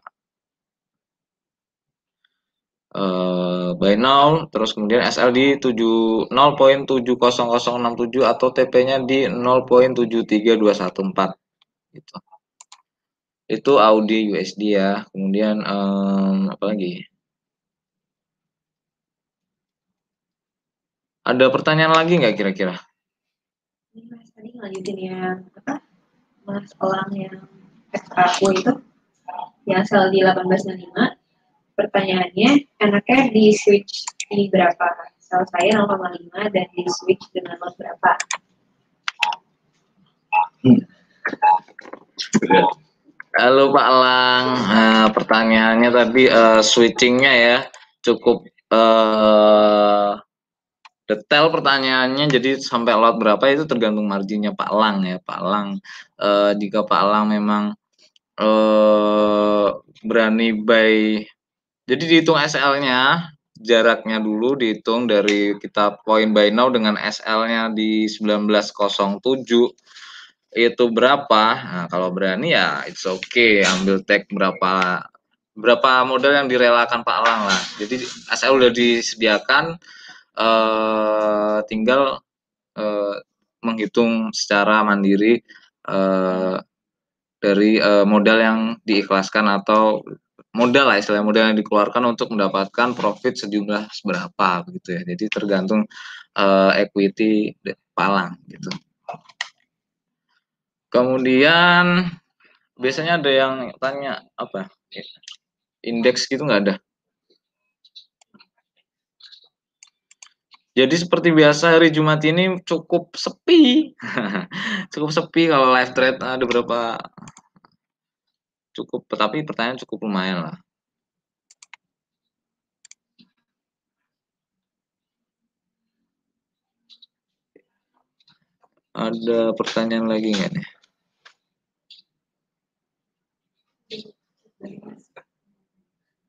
uh, buy now terus kemudian SL di 7 0.70067 atau TP-nya di 0.73214 gitu. itu Audi USD ya. Kemudian um, apa lagi? Ada pertanyaan lagi nggak kira-kira? Ini mas tadi lanjutin yang apa? Mas orang yang aku itu yang sel di 1865 pertanyaannya enaknya di switch di berapa? Sel saya 0,5 dan di switch dengan lot berapa? Halo Pak Lang, nah, pertanyaannya tadi uh, switchingnya ya cukup uh, detail pertanyaannya. Jadi sampai lot berapa itu tergantung marginnya Pak Lang ya. Pak Lang uh, jika Pak Lang memang uh, berani buy jadi dihitung SL-nya jaraknya dulu dihitung dari kita point buy now dengan SL-nya di 1907 itu berapa? Nah kalau berani ya it's okay ambil tag berapa berapa modal yang direlakan Pak Alang lah. Jadi asal udah disediakan uh, tinggal uh, menghitung secara mandiri uh, dari uh, modal yang diikhlaskan atau modal lah istilah modal yang dikeluarkan untuk mendapatkan profit sejumlah seberapa gitu ya jadi tergantung uh, equity Palang gitu Kemudian biasanya ada yang tanya apa? Indeks gitu nggak ada. Jadi seperti biasa hari Jumat ini cukup sepi. cukup sepi kalau live trade ada berapa cukup tapi pertanyaan cukup lumayan lah. Ada pertanyaan lagi nggak nih?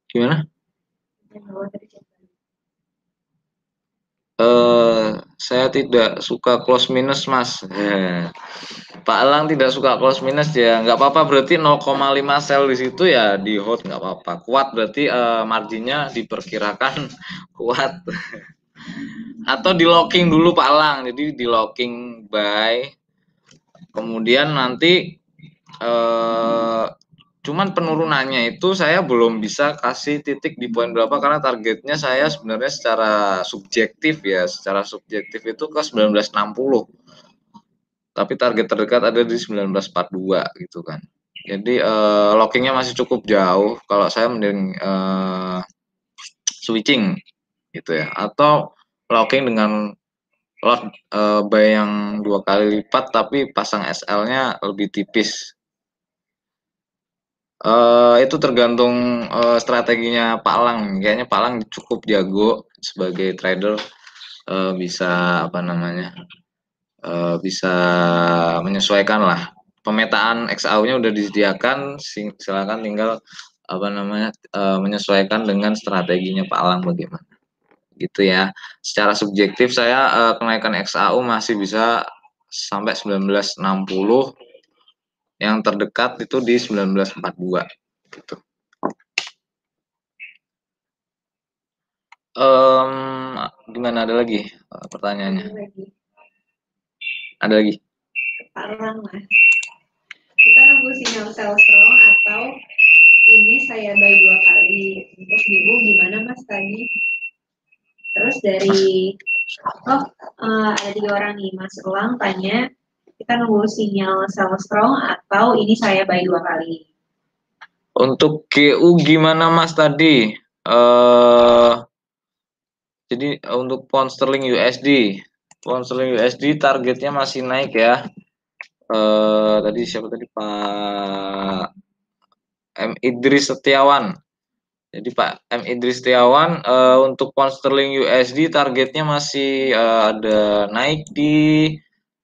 Gimana? Uh, saya tidak suka close minus mas. Eh, Pak Elang tidak suka close minus ya nggak apa-apa. Berarti 0,5 sel di situ ya di hold nggak apa-apa. Kuat berarti uh, marginnya diperkirakan kuat. Atau di locking dulu Pak Elang. Jadi di locking buy kemudian nanti uh, Cuman penurunannya itu saya belum bisa kasih titik di poin berapa karena targetnya saya sebenarnya secara subjektif ya, secara subjektif itu ke 1960. Tapi target terdekat ada di 1942 gitu kan. Jadi uh, lockingnya masih cukup jauh. Kalau saya mending uh, switching gitu ya, atau locking dengan lot uh, buy dua kali lipat tapi pasang SL-nya lebih tipis Uh, itu tergantung uh, strateginya Pak Lang. Kayaknya Pak Lang cukup jago sebagai trader uh, bisa apa namanya uh, bisa menyesuaikan lah. Pemetaan XAU-nya udah disediakan, silakan tinggal apa namanya uh, menyesuaikan dengan strateginya Pak Lang bagaimana. Gitu ya. Secara subjektif saya uh, kenaikan XAU masih bisa sampai 1960 yang terdekat itu di 1942 gitu. Um, gimana ada lagi uh, pertanyaannya? Ada lagi. Ada lagi? Parang mas. Kita nunggu sinyal sell strong atau ini saya buy dua kali. Untuk ibu gimana mas tadi? Terus dari oh uh, ada tiga orang nih Mas Ulang tanya kita nunggu sinyal sell strong atau ini saya buy dua kali? Untuk GU gimana Mas tadi? Uh, jadi untuk pound sterling USD, pound sterling USD targetnya masih naik ya. Uh, tadi siapa tadi Pak M Idris Setiawan. Jadi Pak M Idris Setiawan uh, untuk pound sterling USD targetnya masih uh, ada naik di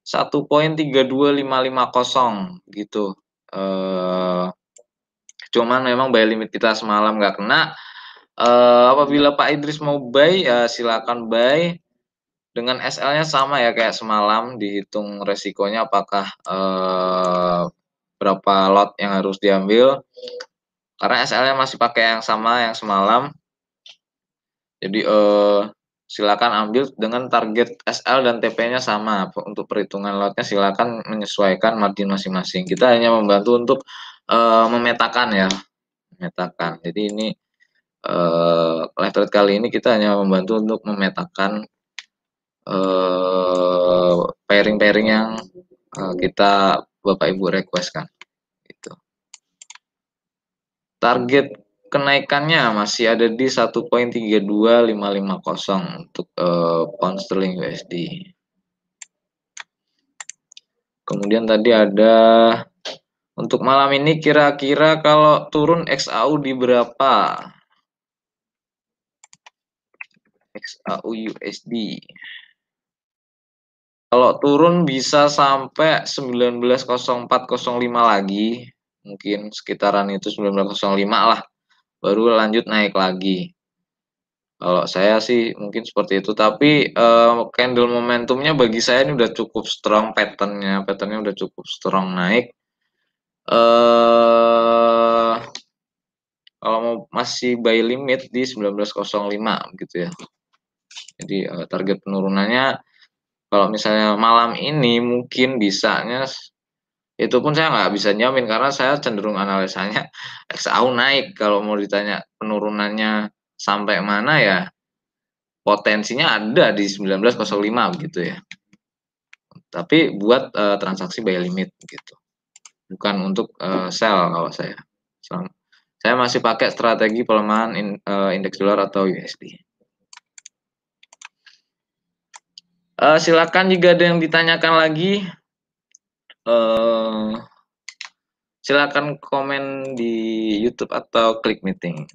1.32550 gitu. Uh, cuman memang buy limit kita semalam nggak kena. Uh, apabila Pak Idris mau buy ya silakan buy dengan SL-nya sama ya kayak semalam dihitung resikonya apakah uh, berapa lot yang harus diambil karena SL-nya masih pakai yang sama yang semalam jadi uh, silakan ambil dengan target SL dan TP-nya sama untuk perhitungan lotnya silakan menyesuaikan margin masing-masing kita hanya membantu untuk uh, memetakan ya, memetakan. Jadi ini uh, live trade kali ini kita hanya membantu untuk memetakan pairing-pairing uh, yang uh, kita Bapak Ibu request kan. Gitu. Target kenaikannya masih ada di 1.32550 untuk uh, pound sterling USD. Kemudian tadi ada untuk malam ini kira-kira kalau turun XAU di berapa? XAU USD. Kalau turun bisa sampai 190405 lagi, mungkin sekitaran itu 1905 lah, baru lanjut naik lagi. Kalau saya sih mungkin seperti itu, tapi uh, candle momentumnya bagi saya ini udah cukup strong patternnya, patternnya udah cukup strong naik. Uh, kalau mau masih buy limit di 1905 gitu ya. Jadi uh, target penurunannya kalau misalnya malam ini mungkin bisanya itu pun saya nggak bisa jamin karena saya cenderung analisanya XAU naik. Kalau mau ditanya penurunannya sampai mana ya potensinya ada di 1905 gitu ya. Tapi buat uh, transaksi buy limit gitu. Bukan untuk uh, sell kalau saya. Saya masih pakai strategi pelemahan in, uh, indeks dolar atau USD Uh, silakan jika ada yang ditanyakan lagi, uh, silakan komen di YouTube atau klik meeting.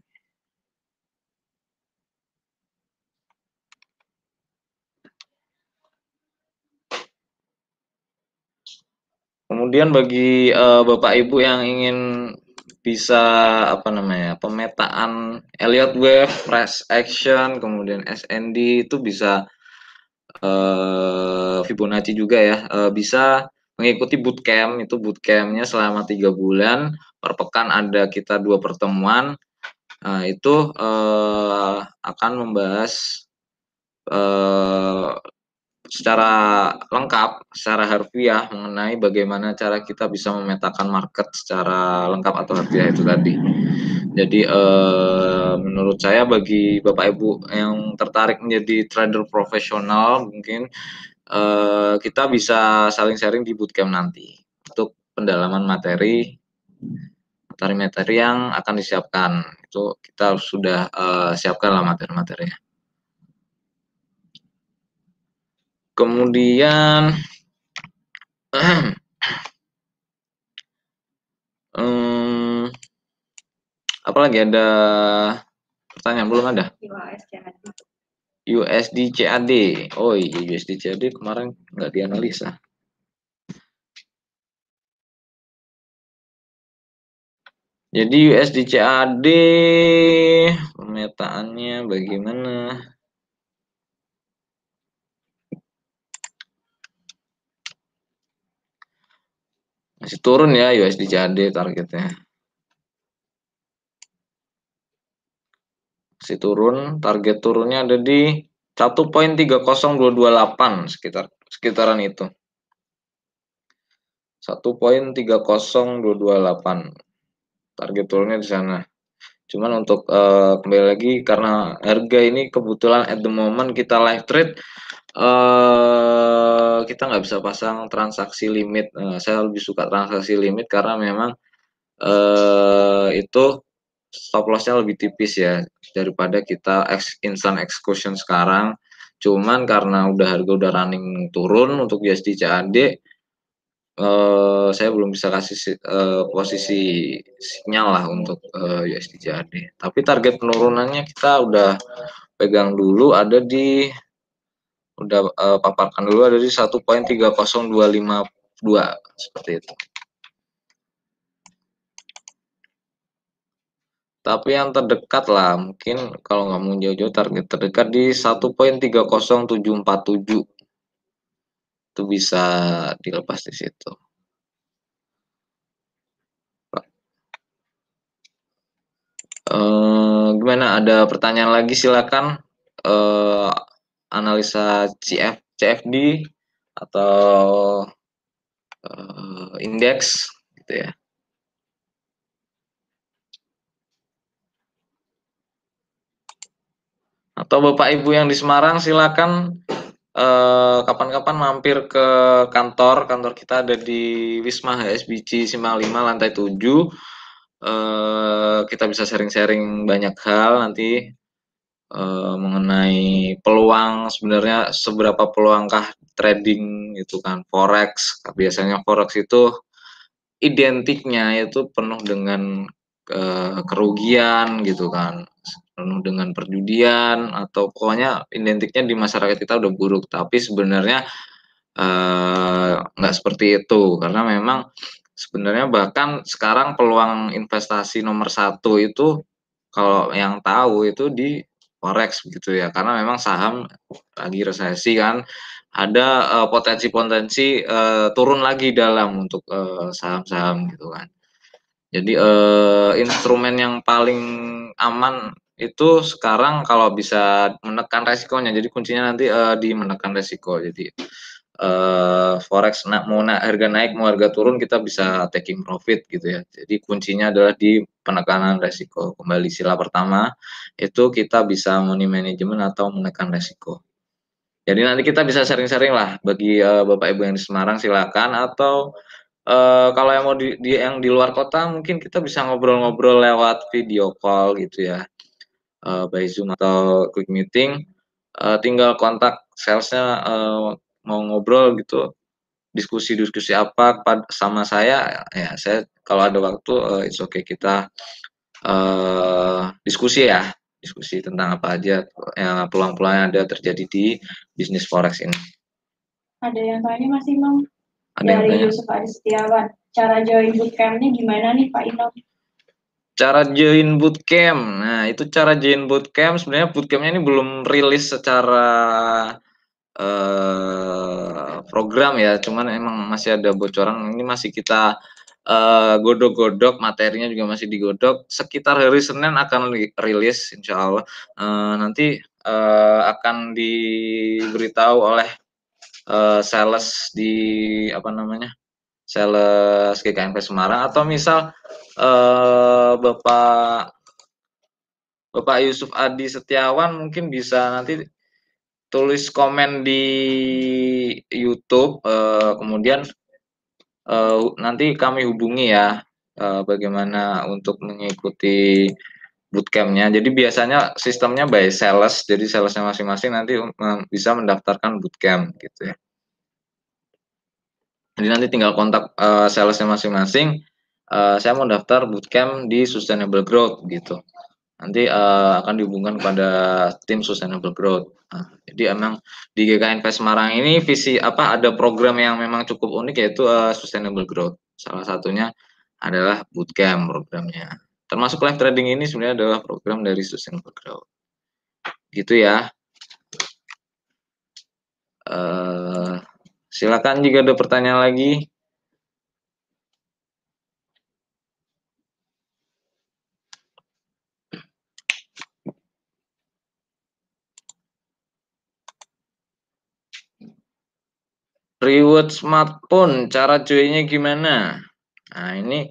Kemudian bagi uh, Bapak Ibu yang ingin bisa apa namanya pemetaan Elliott Wave, Price Action, kemudian SND itu bisa uh, Fibonacci juga ya uh, bisa mengikuti bootcamp itu bootcampnya selama tiga bulan per pekan ada kita dua pertemuan uh, itu uh, akan membahas uh, secara lengkap, secara harfiah mengenai bagaimana cara kita bisa memetakan market secara lengkap atau harfiah itu tadi. Jadi eh, menurut saya bagi Bapak Ibu yang tertarik menjadi trader profesional mungkin eh, kita bisa saling sharing di bootcamp nanti untuk pendalaman materi materi-materi yang akan disiapkan. Itu kita sudah eh, siapkan lah materi-materinya. Kemudian um, Apalagi ada pertanyaan belum ada? USD CAD. Oh iya USD CAD kemarin nggak dianalisa. Jadi USD CAD pemetaannya bagaimana? Masih turun ya USD CAD targetnya. Masih turun. Target turunnya ada di 1.30228 sekitar sekitaran itu. 1.30228 target turunnya di sana. Cuman untuk uh, kembali lagi karena harga ini kebetulan at the moment kita live trade uh, kita nggak bisa pasang transaksi limit. Uh, saya lebih suka transaksi limit karena memang uh, itu stop lossnya lebih tipis ya daripada kita ex, instant execution sekarang. Cuman karena udah harga udah running turun untuk USD CAD eh, saya belum bisa kasih eh, posisi sinyal lah untuk eh, USD CAD tapi target penurunannya kita udah pegang dulu ada di udah eh, paparkan dulu ada di 1.30252 seperti itu Tapi yang terdekat lah, mungkin kalau nggak mau jauh-jauh target terdekat di 1.30747. Itu bisa dilepas di situ. Uh, gimana? Ada pertanyaan lagi silakan uh, analisa CF, CFD atau uh, indeks gitu ya. Atau Bapak Ibu yang di Semarang silakan eh, kapan-kapan mampir ke kantor. Kantor kita ada di Wisma HSBC Simpang 5 lantai 7. Eh, kita bisa sharing-sharing banyak hal nanti eh, mengenai peluang sebenarnya seberapa peluangkah trading itu kan forex. Biasanya forex itu identiknya itu penuh dengan uh, kerugian gitu kan. Penuh dengan perjudian atau pokoknya identiknya di masyarakat kita udah buruk. Tapi sebenarnya nggak uh, seperti itu. Karena memang sebenarnya bahkan sekarang peluang investasi nomor satu itu kalau yang tahu itu di forex gitu ya. Karena memang saham lagi resesi kan. Ada uh, potensi-potensi uh, turun lagi dalam untuk saham-saham uh, gitu kan. Jadi uh, instrumen yang paling aman itu sekarang kalau bisa menekan resikonya. Jadi kuncinya nanti uh, di menekan resiko. Jadi uh, forex na mau na harga naik mau harga turun kita bisa taking profit gitu ya. Jadi kuncinya adalah di penekanan resiko. Kembali sila pertama itu kita bisa money management atau menekan resiko. Jadi nanti kita bisa sharing-sharing lah bagi uh, Bapak Ibu yang di Semarang silakan atau uh, kalau yang mau di, di yang di luar kota mungkin kita bisa ngobrol-ngobrol lewat video call gitu ya. Uh, by Zoom atau quick meeting uh, tinggal kontak salesnya uh, mau ngobrol gitu diskusi-diskusi apa sama saya ya saya kalau ada waktu uh, it's okay kita uh, diskusi ya diskusi tentang apa aja yang peluang-peluang yang ada terjadi di bisnis forex ini. Ada yang tanya Mas Imam ada dari Yusuf Adi Setiawan. Cara join bootcampnya gimana nih Pak Imam? Cara join bootcamp, nah itu cara join bootcamp sebenarnya bootcampnya ini belum rilis secara uh, program ya, cuman emang masih ada bocoran ini masih kita uh, godok-godok materinya juga masih digodok sekitar hari Senin akan rilis insya Allah uh, nanti uh, akan diberitahu oleh uh, sales di apa namanya sales GKMP Semarang. Atau misal uh, Bapak Bapak Yusuf Adi Setiawan mungkin bisa nanti tulis komen di YouTube uh, kemudian uh, nanti kami hubungi ya uh, bagaimana untuk mengikuti bootcampnya. Jadi biasanya sistemnya by sales, jadi salesnya masing-masing nanti bisa mendaftarkan bootcamp gitu ya. Jadi nanti tinggal kontak uh, salesnya masing-masing. Uh, saya mau daftar bootcamp di Sustainable Growth gitu. Nanti uh, akan dihubungkan kepada tim Sustainable Growth. Nah, jadi emang di GKNP Semarang ini visi apa ada program yang memang cukup unik yaitu uh, Sustainable Growth. Salah satunya adalah bootcamp programnya. Termasuk live trading ini sebenarnya adalah program dari Sustainable Growth. Gitu ya. Uh, silakan jika ada pertanyaan lagi. reward smartphone cara joinnya gimana nah ini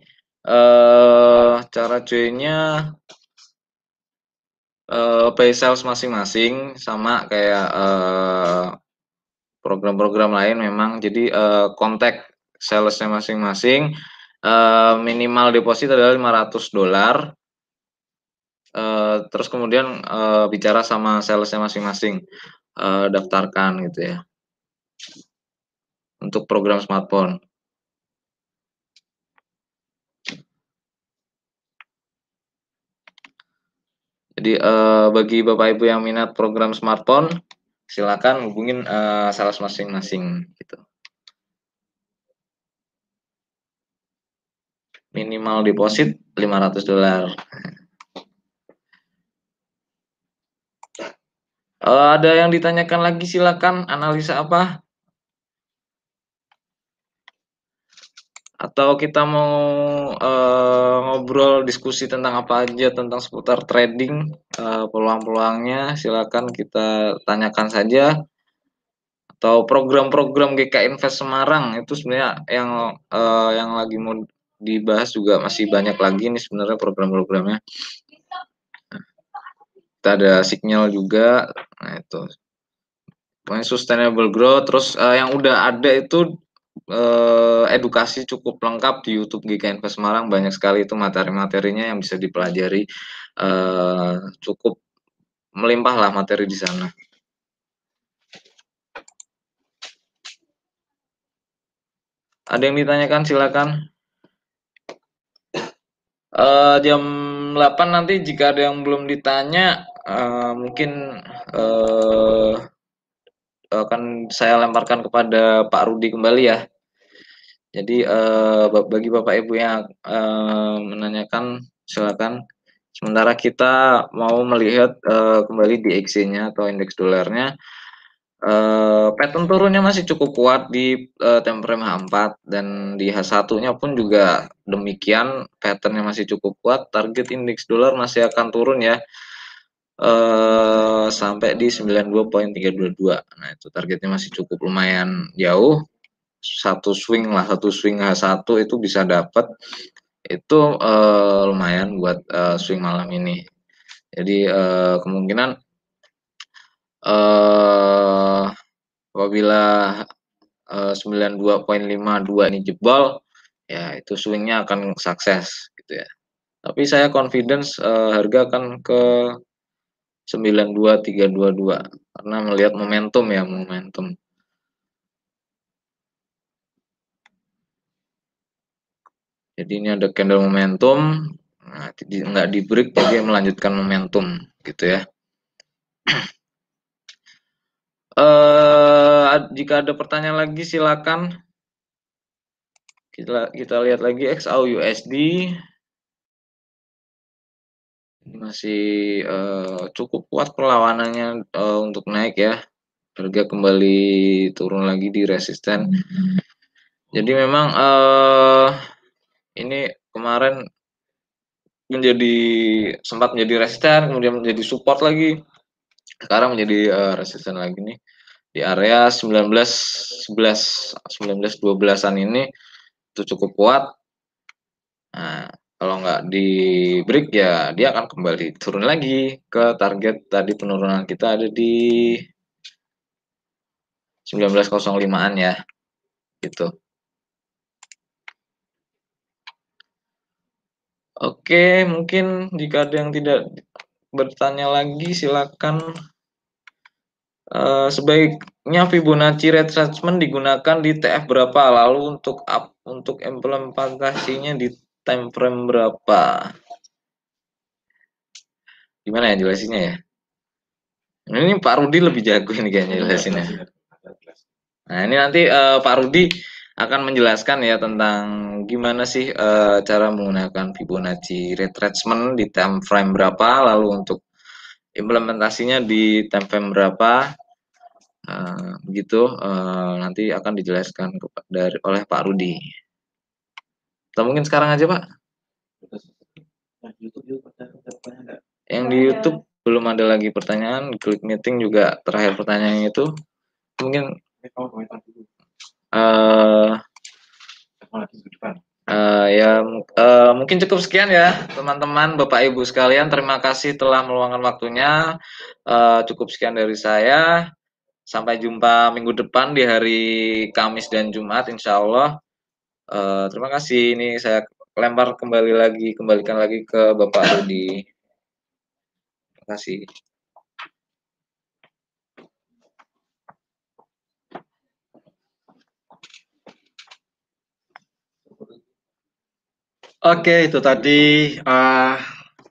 eh, cara joinnya eh, pay sales masing-masing sama kayak eh, program-program lain memang. Jadi eh, kontak salesnya masing-masing eh, minimal deposit adalah 500 dolar. Eh, terus kemudian eh, bicara sama salesnya masing-masing eh, daftarkan gitu ya. Untuk program smartphone. Jadi eh, bagi Bapak Ibu yang minat program smartphone, silakan hubungin eh, salah masing-masing gitu. Minimal deposit 500 dolar. Uh, ada yang ditanyakan lagi silakan analisa apa? Atau kita mau uh, ngobrol diskusi tentang apa aja tentang seputar trading uh, peluang-peluangnya silakan kita tanyakan saja atau program-program GK Invest Semarang itu sebenarnya yang uh, yang lagi mau dibahas juga masih banyak lagi nih sebenarnya program-programnya kita ada signal juga. Nah, itu. Sustainable growth terus uh, yang udah ada itu uh, edukasi cukup lengkap di YouTube GKNP Semarang banyak sekali itu materi-materinya yang bisa dipelajari uh, cukup melimpah lah materi di sana. Ada yang ditanyakan silakan. Uh, jam 8 nanti jika ada yang belum ditanya uh, mungkin uh, akan saya lemparkan kepada Pak Rudi kembali ya. Jadi uh, bagi Bapak Ibu yang uh, menanyakan silakan. Sementara kita mau melihat uh, kembali di XC-nya atau indeks dolarnya. Uh, pattern turunnya masih cukup kuat di uh, time frame H4 dan di H1-nya pun juga demikian patternnya masih cukup kuat. Target indeks dolar masih akan turun ya uh, sampai di 92.322. Nah, itu targetnya masih cukup lumayan jauh. Satu swing lah, satu swing H1 itu bisa dapat itu uh, lumayan buat uh, swing malam ini. Jadi uh, kemungkinan uh, apabila uh, 92.52 ini jebol ya itu swingnya akan sukses gitu ya tapi saya confidence uh, harga akan ke 92322 karena melihat momentum ya momentum jadi ini ada candle momentum nah, nggak di break jadi melanjutkan momentum gitu ya Uh, jika ada pertanyaan lagi silakan. Kita kita lihat lagi XAU USD. Ini masih uh, cukup kuat perlawanannya uh, untuk naik ya. Harga kembali turun lagi di resisten. Jadi memang uh, ini kemarin menjadi sempat menjadi resisten, kemudian menjadi support lagi sekarang menjadi uh, resisten lagi nih di area 19 11 19 12-an ini itu cukup kuat. Nah, kalau nggak di break ya dia akan kembali turun lagi ke target tadi penurunan kita ada di 1905-an ya. Gitu. Oke, mungkin jika ada yang tidak bertanya lagi silakan. Uh, sebaiknya Fibonacci retracement digunakan di TF berapa? Lalu untuk up untuk implementasinya di time frame berapa? Gimana ya jelasinnya ya? Ini Pak Rudi lebih jago ini kayaknya jelasinnya. Nah ini nanti uh, Pak Rudi akan menjelaskan ya tentang gimana sih uh, cara menggunakan Fibonacci retracement di time frame berapa, lalu untuk implementasinya di time frame berapa, uh, begitu uh, nanti akan dijelaskan dari oleh Pak Rudi. Kita mungkin sekarang aja Pak. Yang di YouTube belum ada lagi pertanyaan, klik meeting juga terakhir pertanyaan itu mungkin uh, uh, ya uh, mungkin cukup sekian ya teman-teman Bapak Ibu sekalian. Terima kasih telah meluangkan waktunya. Uh, cukup sekian dari saya. Sampai jumpa minggu depan di hari Kamis dan Jumat Insya Allah. Uh, terima kasih. Ini saya lempar kembali lagi kembalikan lagi ke Bapak Rudi terima kasih Oke, itu tadi uh,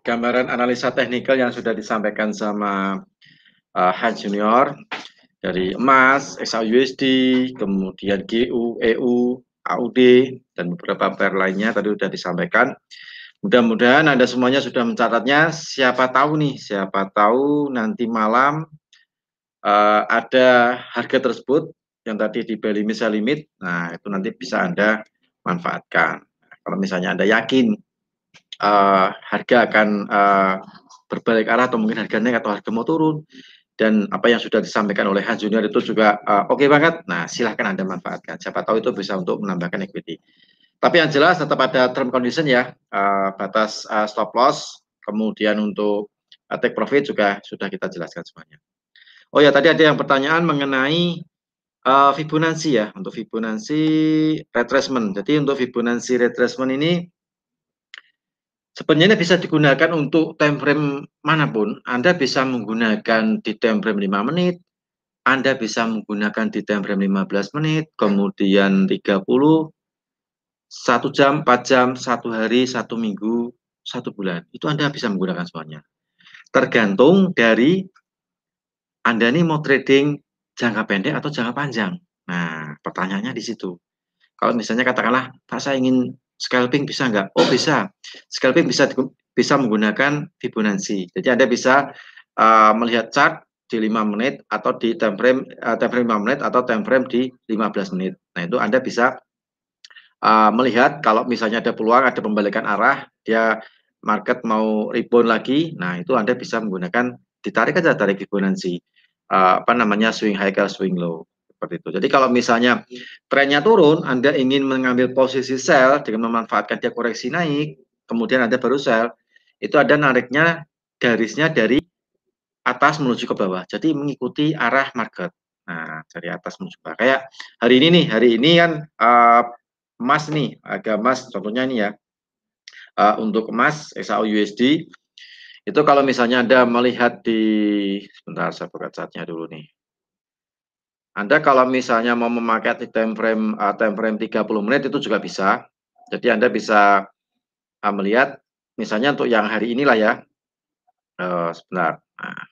gambaran analisa teknikal yang sudah disampaikan sama uh, Han Junior dari emas, XAUSD, kemudian GU, EU, AUD, dan beberapa pair lainnya tadi sudah disampaikan. Mudah-mudahan Anda semuanya sudah mencatatnya. Siapa tahu nih, siapa tahu nanti malam uh, ada harga tersebut yang tadi di beli misal limit. Nah, itu nanti bisa Anda manfaatkan. Kalau misalnya Anda yakin uh, harga akan uh, berbalik arah atau mungkin harga naik atau harga mau turun dan apa yang sudah disampaikan oleh Hans Junior itu juga uh, oke okay banget. Nah, silahkan Anda manfaatkan. Siapa tahu itu bisa untuk menambahkan equity. Tapi yang jelas tetap ada term condition ya, uh, batas uh, stop loss, kemudian untuk take profit juga sudah kita jelaskan semuanya. Oh ya, tadi ada yang pertanyaan mengenai uh, Fibonacci ya, untuk Fibonacci retracement. Jadi untuk Fibonacci retracement ini sebenarnya bisa digunakan untuk time frame mana pun. Anda bisa menggunakan di time frame 5 menit, Anda bisa menggunakan di time frame 15 menit, kemudian 30, satu jam, empat jam, satu hari, satu minggu, satu bulan. Itu Anda bisa menggunakan semuanya. Tergantung dari Anda ini mau trading jangka pendek atau jangka panjang. Nah, pertanyaannya di situ. Kalau misalnya katakanlah, Pak saya ingin scalping bisa nggak? Oh bisa. Scalping bisa bisa menggunakan Fibonacci. Jadi Anda bisa uh, melihat chart di 5 menit atau di time frame uh, time frame 5 menit atau time frame di 15 menit. Nah, itu Anda bisa uh, melihat kalau misalnya ada peluang ada pembalikan arah dia market mau rebound lagi nah itu anda bisa menggunakan ditarik aja tarik Fibonacci uh, apa namanya swing high ke swing low seperti itu. Jadi kalau misalnya trennya turun anda ingin mengambil posisi sell dengan memanfaatkan dia koreksi naik kemudian anda baru sell itu ada nariknya garisnya dari atas menuju ke bawah. Jadi mengikuti arah market. Nah dari atas menuju ke bawah. Kayak hari ini nih hari ini kan uh, emas nih, harga emas contohnya ini ya. Uh, untuk emas XAU USD itu kalau misalnya Anda melihat di sebentar saya buka catnya dulu nih. Anda kalau misalnya mau memakai time frame uh, time frame 30 menit itu juga bisa. Jadi Anda bisa uh, melihat misalnya untuk yang hari inilah ya. Uh, sebentar. Nah,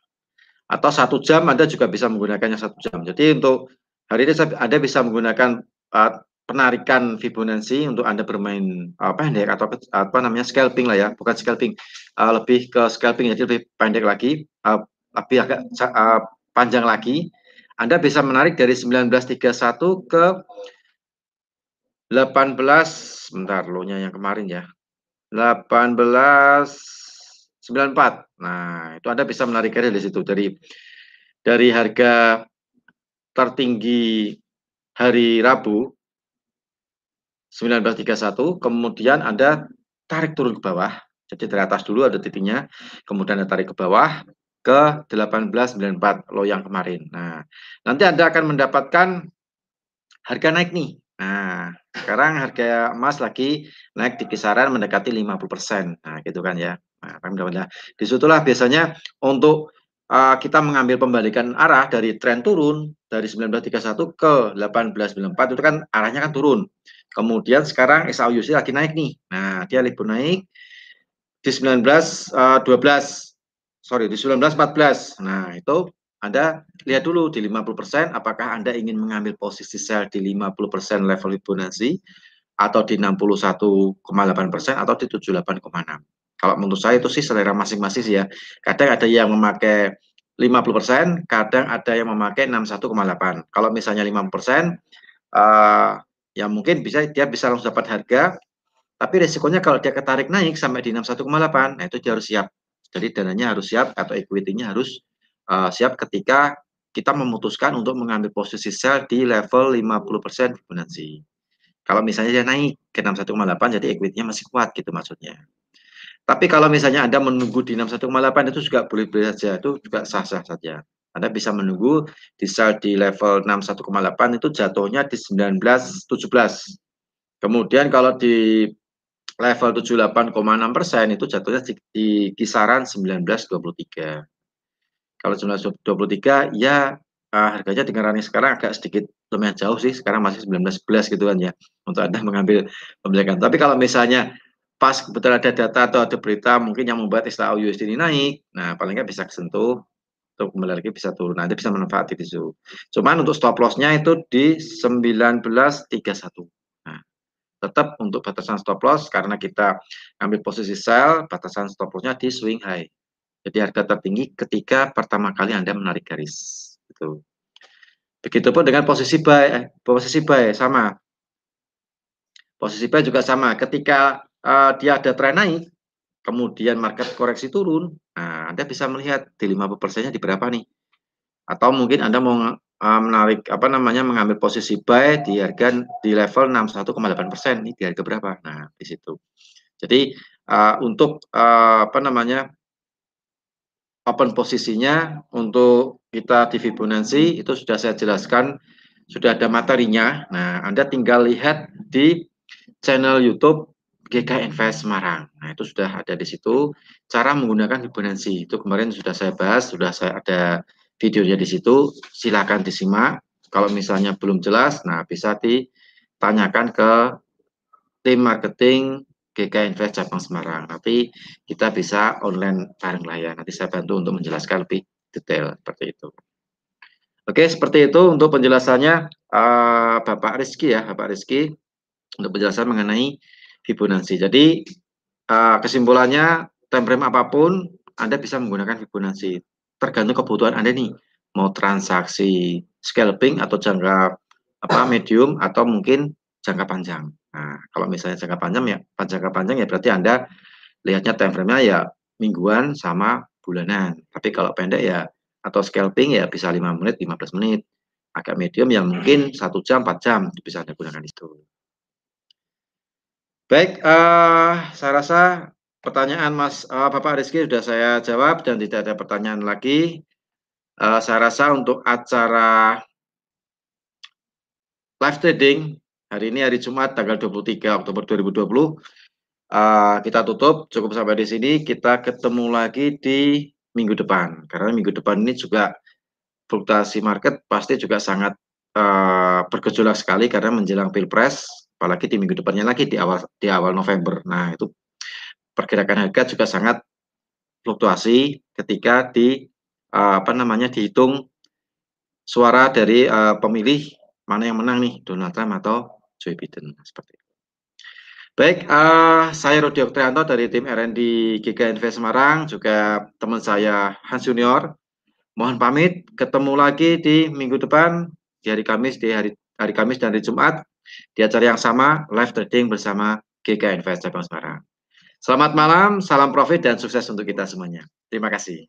atau satu jam Anda juga bisa menggunakannya satu jam. Jadi untuk hari ini Anda bisa menggunakan uh, penarikan Fibonacci untuk Anda bermain uh, pendek atau apa namanya scalping lah ya, bukan scalping, uh, lebih ke scalping jadi lebih pendek lagi, uh, lebih agak uh, panjang lagi. Anda bisa menarik dari 1931 ke 18 sebentar lo-nya yang kemarin ya. 1894. Nah, itu Anda bisa menarik dari situ dari dari harga tertinggi hari Rabu 1931, kemudian Anda tarik turun ke bawah. Jadi dari atas dulu ada titiknya, kemudian Anda tarik ke bawah ke 1894 lo yang kemarin. Nah, nanti Anda akan mendapatkan harga naik nih. Nah, sekarang harga emas lagi naik di kisaran mendekati 50%. Nah, gitu kan ya. Nah, di situlah biasanya untuk uh, kita mengambil pembalikan arah dari tren turun dari 1931 ke 1894 itu kan arahnya kan turun. Kemudian sekarang SAUC lagi naik nih. Nah, dia libur naik di 19 uh, 12 sorry di 1914. Nah, itu Anda lihat dulu di 50% apakah Anda ingin mengambil posisi sell di 50% level Fibonacci atau di 61,8% atau di 78,6. Kalau menurut saya itu sih selera masing-masing sih ya. Kadang ada yang memakai 50%, kadang ada yang memakai 61,8. Kalau misalnya 5%, uh, ya mungkin bisa dia bisa langsung dapat harga, tapi resikonya kalau dia ketarik naik sampai di 61,8, nah itu dia harus siap. Jadi dananya harus siap atau equity-nya harus uh, siap ketika kita memutuskan untuk mengambil posisi sell di level 50% Fibonacci. Kalau misalnya dia naik ke 61,8 jadi equity-nya masih kuat gitu maksudnya. Tapi kalau misalnya Anda menunggu di 61,8 itu juga boleh-boleh saja, itu juga sah-sah saja. Anda bisa menunggu di sell di level 61,8 itu jatuhnya di 1917. Kemudian kalau di level 78,6 persen itu jatuhnya di, di kisaran 1923. Kalau 1923 ya uh, harganya dengan running sekarang agak sedikit lumayan jauh sih, sekarang masih 1911 gitu kan ya untuk Anda mengambil pembelian. Tapi kalau misalnya pas kebetulan ada data atau ada berita mungkin yang membuat istilah USD ini naik, nah paling nggak bisa kesentuh, untuk kembali lagi bisa turun, nanti bisa manfaat di situ. Cuman untuk stop loss-nya itu di 1931. Nah, tetap untuk batasan stop loss karena kita ambil posisi sell, batasan stop loss-nya di swing high. Jadi harga tertinggi ketika pertama kali Anda menarik garis. Gitu. Begitupun dengan posisi buy, eh, posisi buy sama. Posisi buy juga sama. Ketika uh, dia ada tren naik, kemudian market koreksi turun, nah Anda bisa melihat di 50 persennya di berapa nih. Atau mungkin Anda mau uh, menarik apa namanya mengambil posisi buy di harga di level 61,8 persen ini di harga berapa? Nah di situ. Jadi uh, untuk uh, apa namanya open posisinya untuk kita di Fibonacci itu sudah saya jelaskan sudah ada materinya. Nah, Anda tinggal lihat di channel YouTube GK Invest Semarang. Nah, itu sudah ada di situ cara menggunakan Fibonacci. Itu kemarin sudah saya bahas, sudah saya ada videonya di situ. Silakan disimak. Kalau misalnya belum jelas, nah bisa ditanyakan ke tim marketing GK Invest Cabang Semarang. Nanti kita bisa online bareng lah ya. Nanti saya bantu untuk menjelaskan lebih detail seperti itu. Oke, seperti itu untuk penjelasannya uh, Bapak Rizky ya, Bapak Rizky untuk penjelasan mengenai Fibonacci. Jadi uh, kesimpulannya time frame apa pun Anda bisa menggunakan Fibonacci. Tergantung kebutuhan Anda nih, mau transaksi scalping atau jangka apa medium atau mungkin jangka panjang. Nah, kalau misalnya jangka panjang ya jangka panjang ya berarti Anda lihatnya time frame-nya ya mingguan sama bulanan. Tapi kalau pendek ya atau scalping ya bisa 5 menit, 15 menit. Agak medium yang mungkin satu jam, 4 jam bisa Anda gunakan itu. Baik, uh, saya rasa pertanyaan Mas uh, Bapak Rizky sudah saya jawab dan tidak ada pertanyaan lagi. Uh, saya rasa untuk acara live trading Hari ini hari Jumat tanggal 23 Oktober 2020. Uh, kita tutup cukup sampai di sini. Kita ketemu lagi di minggu depan. Karena minggu depan ini juga fluktuasi market pasti juga sangat uh, bergejolak sekali karena menjelang pilpres, apalagi di minggu depannya lagi di awal di awal November. Nah itu pergerakan harga juga sangat fluktuasi ketika di uh, apa namanya dihitung suara dari uh, pemilih mana yang menang nih Donald Trump atau Joe Biden seperti itu. Baik, uh, saya Rodi Oktrianto dari tim R&D GKNV Semarang, juga teman saya Hans Junior. Mohon pamit, ketemu lagi di minggu depan, di hari Kamis, di hari, hari Kamis dan hari Jumat, di acara yang sama, live trading bersama GKNV Cabang Semarang. Selamat malam, salam profit dan sukses untuk kita semuanya. Terima kasih.